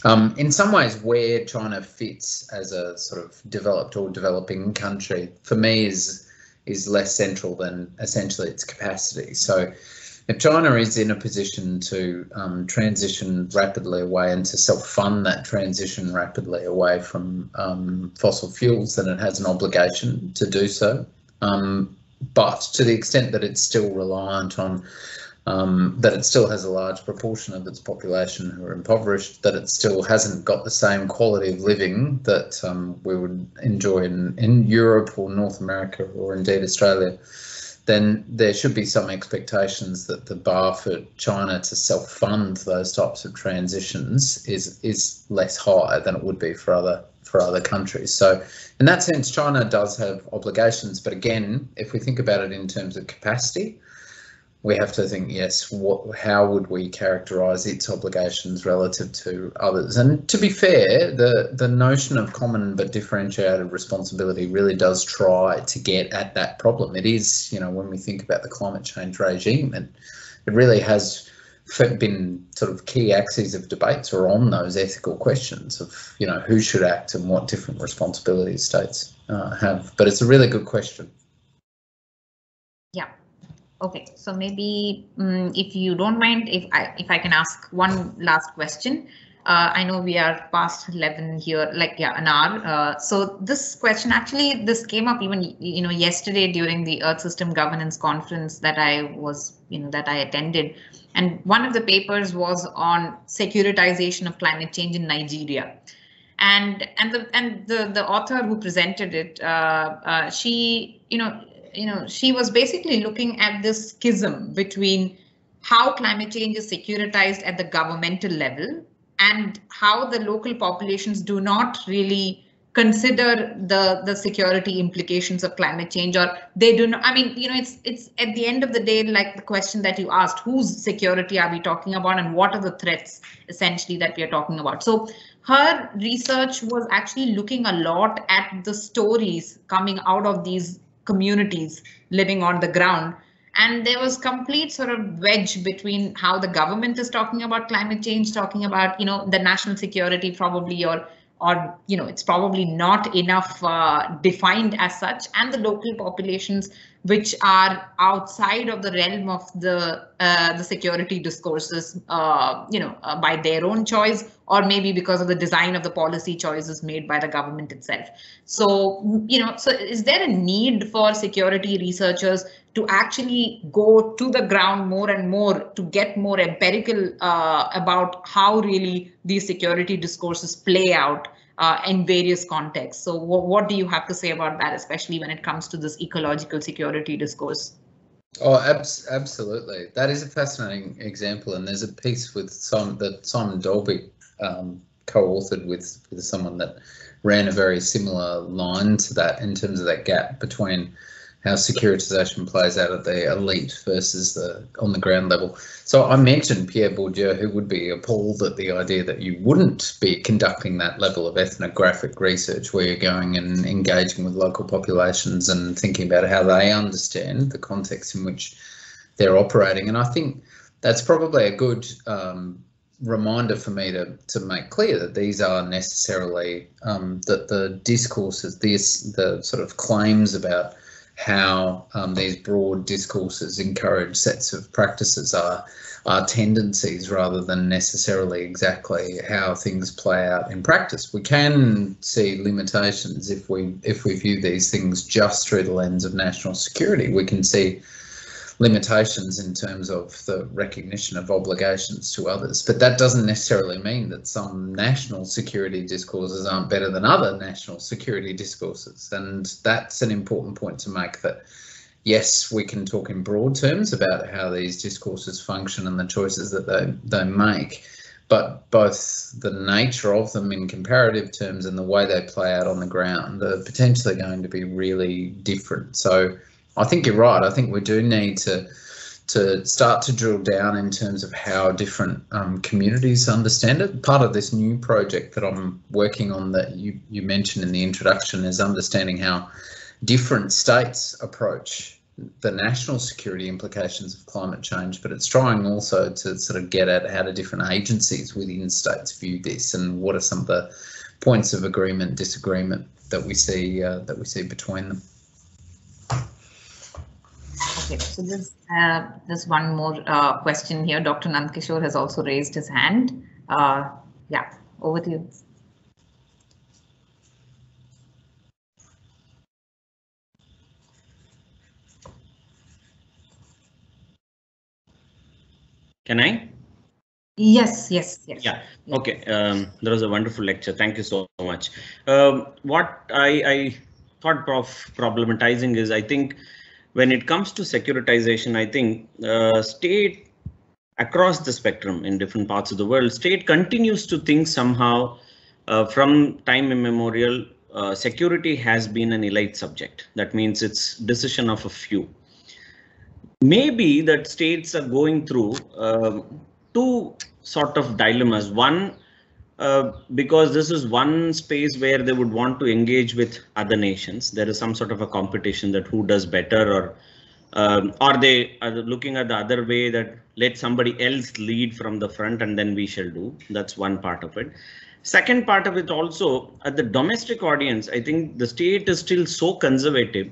Um, in some ways, where China fits as a sort of developed or developing country, for me, is is less central than essentially its capacity. So, China is in a position to um, transition rapidly away and to self-fund that transition rapidly away from um, fossil fuels, then it has an obligation to do so. Um, but to the extent that it's still reliant on um, that it still has a large proportion of its population who are impoverished, that it still hasn't got the same quality of living that um, we would enjoy in, in Europe or North America or indeed Australia, then there should be some expectations that the bar for China to self-fund those types of transitions is is less high than it would be for other for other countries. So in that sense, China does have obligations, but again, if we think about it in terms of capacity, we have to think, yes, what, how would we characterise its obligations relative to others? And to be fair, the, the notion of common but differentiated responsibility really does try to get at that problem. It is, you know, when we think about the climate change regime, and it really has been sort of key axes of debates are on those ethical questions of you know who should act and what different responsibilities states uh, have. But it's a really good question. Yeah. Okay. So maybe um, if you don't mind, if I if I can ask one last question. Uh, I know we are past 11 here, like yeah, an hour. Uh, so this question actually, this came up even you know yesterday during the Earth System Governance Conference that I was you know that I attended. And one of the papers was on securitization of climate change in Nigeria. And and the and the the author who presented it, uh, uh, she you know you know she was basically looking at this schism between how climate change is securitized at the governmental level and how the local populations do not really consider the the security implications of climate change or they do not i mean you know it's it's at the end of the day like the question that you asked whose security are we talking about and what are the threats essentially that we are talking about? So her research was actually looking a lot at the stories coming out of these communities living on the ground. And there was complete sort of wedge between how the government is talking about climate change talking about you know the national security probably or or you know it's probably not enough uh, defined as such and the local populations which are outside of the realm of the uh, the security discourses uh, you know uh, by their own choice or maybe because of the design of the policy choices made by the government itself. So you know so is there a need for security researchers to actually go to the ground more and more to get more empirical uh, about how really these security discourses play out uh, in various contexts. So what do you have to say about that, especially when it comes to this ecological security discourse? Oh, abs absolutely. That is a fascinating example, and there's a piece with Simon that Simon Dalby um, co-authored with with someone that ran a very similar line to that in terms of that gap between how securitization plays out at the elite versus the on the ground level. So I mentioned Pierre Bourdieu, who would be appalled at the idea that you wouldn't be conducting that level of ethnographic research where you're going and engaging with local populations and thinking about how they understand the context in which they're operating. And I think that's probably a good um, reminder for me to to make clear that these are necessarily um, that the discourses, these the sort of claims about how um, these broad discourses encourage sets of practices are are tendencies rather than necessarily exactly how things play out in practice. We can see limitations if we if we view these things just through the lens of national security. We can see limitations in terms of the recognition of obligations to others. But that doesn't necessarily mean that some national security discourses aren't better than other national security discourses. And that's an important point to make that yes, we can talk in broad terms about how these discourses function and the choices that they, they make. But both the nature of them in comparative terms and the way they play out on the ground are potentially going to be really different. So I think you're right. I think we do need to to start to drill down in terms of how different um, communities understand it. Part of this new project that I'm working on that you, you mentioned in the introduction is understanding how different states approach the national security implications of climate change, but it's trying also to sort of get at how do different agencies within states view this and what are some of the points of agreement, disagreement that we see uh, that we see between them. Okay, so there's, uh, there's one more uh, question here. Dr. Nandkishore has also raised his hand. Uh, yeah, over to you. Can I? Yes, yes, yes. Yeah. Okay. Um, that was a wonderful lecture. Thank you so much. Um, what I, I thought of problematizing is I think when it comes to securitization, I think uh, state across the spectrum in different parts of the world, state continues to think somehow uh, from time immemorial, uh, security has been an elite subject. That means it's decision of a few. Maybe that states are going through um, two sort of dilemmas. One, uh, because this is one space where they would want to engage with other nations. There is some sort of a competition that who does better or um, are they are looking at the other way that let somebody else lead from the front and then we shall do. That's one part of it. Second part of it also at the domestic audience, I think the state is still so conservative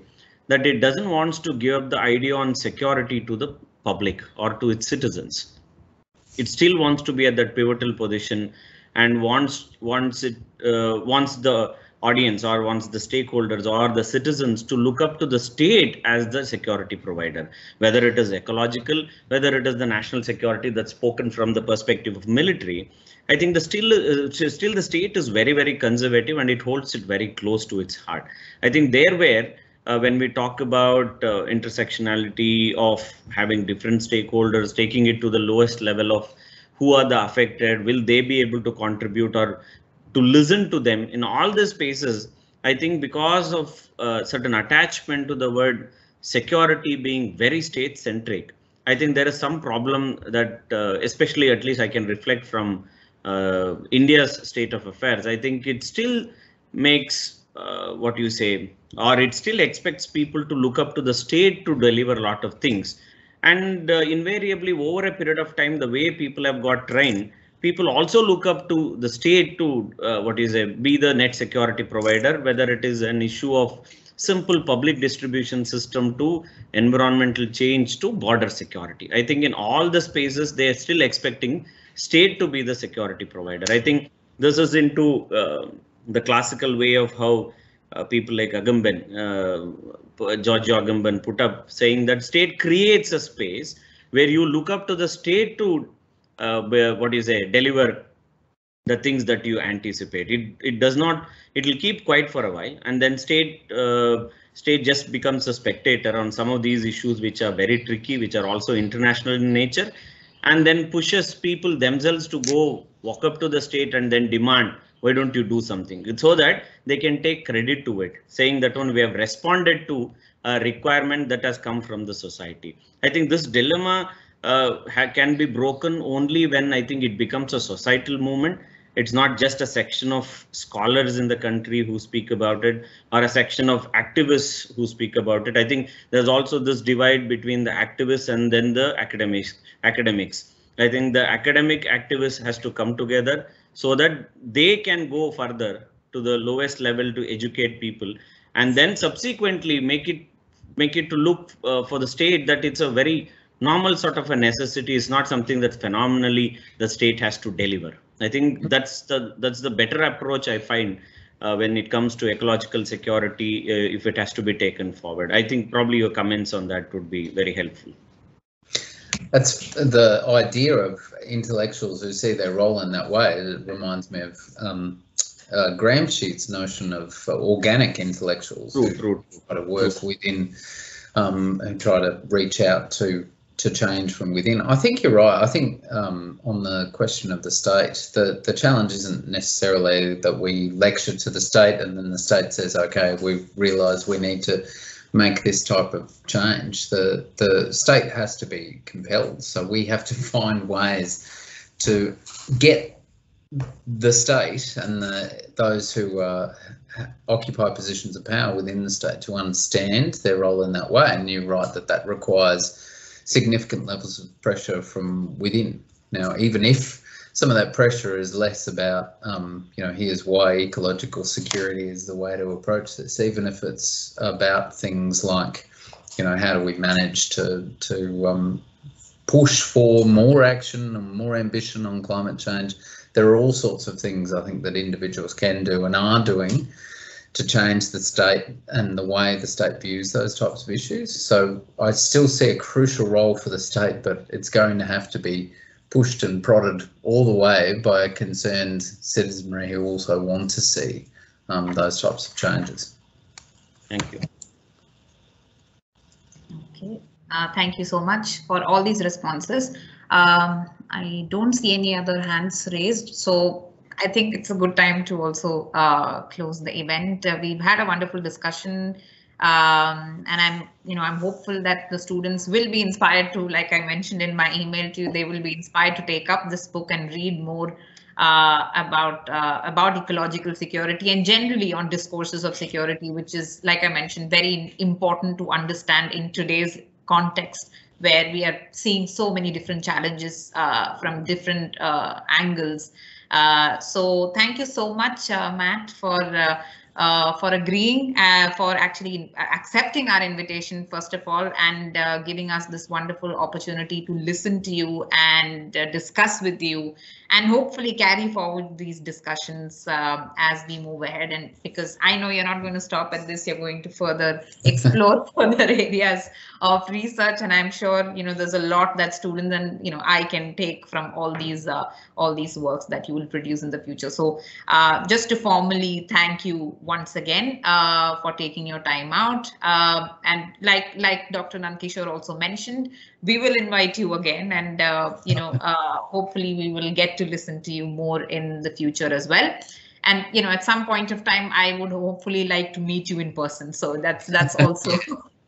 that it doesn't want to give up the idea on security to the public or to its citizens. It still wants to be at that pivotal position and wants wants it uh, wants the audience or wants the stakeholders or the citizens to look up to the state as the security provider, whether it is ecological, whether it is the national security that's spoken from the perspective of military. I think the still uh, still the state is very very conservative and it holds it very close to its heart. I think there where uh, when we talk about uh, intersectionality of having different stakeholders, taking it to the lowest level of who are the affected will they be able to contribute or to listen to them? In all these spaces i think because of uh, certain attachment to the word security being very state centric i think there is some problem that uh, especially at least i can reflect from uh, india's state of affairs. I think it still makes uh, what you say or it still expects people to look up to the state to deliver a lot of things and uh, invariably over a period of time the way people have got trained people also look up to the state to uh, what is a be the net security provider whether it is an issue of simple public distribution system to environmental change to border security. I think in all the spaces they are still expecting state to be the security provider. I think this is into uh, the classical way of how uh, people like Agamben, uh, George Agamben put up saying that state creates a space where you look up to the state to uh, what deliver the things that you anticipate. It it does not. It will keep quiet for a while, and then state uh, state just becomes a spectator on some of these issues which are very tricky, which are also international in nature, and then pushes people themselves to go walk up to the state and then demand why don't you do something? So that they can take credit to it saying that one we have responded to a requirement that has come from the society. I think this dilemma uh, can be broken only when i think it becomes a societal movement. It's not just a section of scholars in the country who speak about it or a section of activists who speak about it. I think there's also this divide between the activists and then the academics academics. I think the academic activists has to come together so that they can go further to the lowest level to educate people and then subsequently make it make it to look uh, for the state that it's a very normal sort of a necessity is not something that phenomenally the state has to deliver I think that's the that's the better approach I find uh, when it comes to ecological security uh, if it has to be taken forward. I think probably your comments on that would be very helpful. That's the idea of intellectuals who see their role in that way. It reminds me of um, uh, Gramsci's notion of organic intellectuals true, who true, try to work true. within um, and try to reach out to to change from within. I think you're right. I think um, on the question of the state, the, the challenge isn't necessarily that we lecture to the state and then the state says, okay, we've realised we need to make this type of change. The the state has to be compelled. So we have to *laughs* find ways to get the state and the, those who uh, occupy positions of power within the state to understand their role in that way. And you're right that that requires significant levels of pressure from within. Now, even if some of that pressure is less about, um, you know, here's why ecological security is the way to approach this, even if it's about things like, you know, how do we manage to to um, push for more action and more ambition on climate change. There are all sorts of things I think that individuals can do and are doing to change the state and the way the state views those types of issues. So I still see a crucial role for the state, but it's going to have to be pushed and prodded all the way by a concerned citizenry who also want to see um, those types of changes. Thank you. Okay, uh, thank you so much for all these responses. Um, I don't see any other hands raised, so I think it's a good time to also uh, close the event. Uh, we've had a wonderful discussion, um, and I'm, you know, I'm hopeful that the students will be inspired to, like I mentioned in my email to you, they will be inspired to take up this book and read more uh, about uh, about ecological security and generally on discourses of security, which is, like I mentioned, very important to understand in today's context where we are seeing so many different challenges uh, from different uh, angles. Uh, so thank you so much, uh, Matt, for uh, uh, for agreeing, uh, for actually accepting our invitation, first of all, and uh, giving us this wonderful opportunity to listen to you and uh, discuss with you, and hopefully carry forward these discussions um, as we move ahead. And because I know you're not going to stop at this, you're going to further *laughs* explore further areas of research, and I'm sure you know there's a lot that students and you know I can take from all these uh, all these works that you will produce in the future. So uh, just to formally thank you once again uh, for taking your time out. Uh, and like like Dr. Nandkishore also mentioned, we will invite you again and, uh, you know, *laughs* uh, hopefully we will get to listen to you more in the future as well. And, you know, at some point of time, I would hopefully like to meet you in person. So that's that's *laughs* also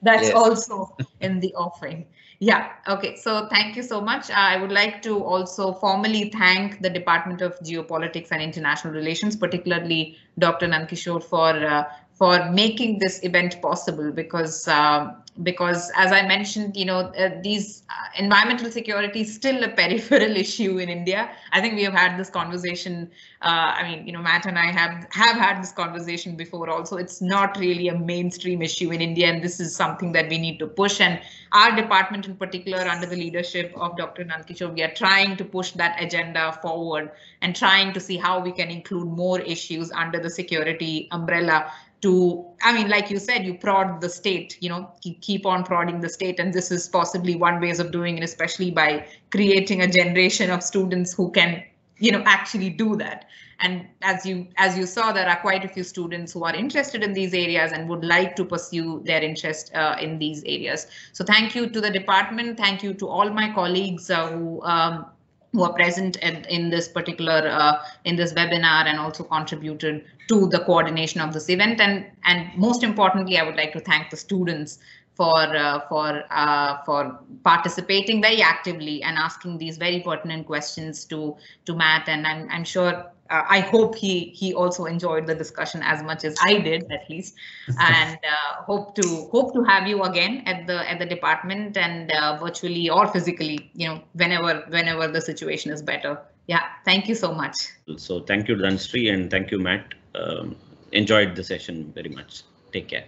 that's yes. also in the offering. Yeah, okay. So thank you so much. I would like to also formally thank the Department of Geopolitics and International Relations, particularly Dr. Nandkishore for uh, for making this event possible because uh, because as I mentioned, you know, uh, these uh, environmental security is still a *laughs* peripheral issue in India. I think we have had this conversation. Uh, I mean, you know, Matt and I have have had this conversation before. Also, it's not really a mainstream issue in India, and this is something that we need to push. And our department, in particular, under the leadership of Dr. Nandkishore, we are trying to push that agenda forward and trying to see how we can include more issues under the security umbrella to i mean like you said you prod the state you know keep on prodding the state. And this is possibly one ways of doing it especially by creating a generation of students who can you know actually do that. And as you as you saw there are quite a few students who are interested in these areas and would like to pursue their interest uh, in these areas. So thank you to the department. Thank you to all my colleagues uh, who um, who are present in, in this particular uh, in this webinar and also contributed to the coordination of this event. And and most importantly i would like to thank the students for uh, for uh, for participating very actively and asking these very pertinent questions to to Matt and I'm I'm sure uh, I hope he he also enjoyed the discussion as much as I did at least *laughs* and uh, hope to hope to have you again at the at the department and uh, virtually or physically you know whenever whenever the situation is better yeah thank you so much so thank you Dhanasree and thank you Matt um, enjoyed the session very much take care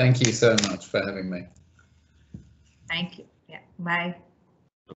Thank you so much for having me. Thank you. Yeah, bye.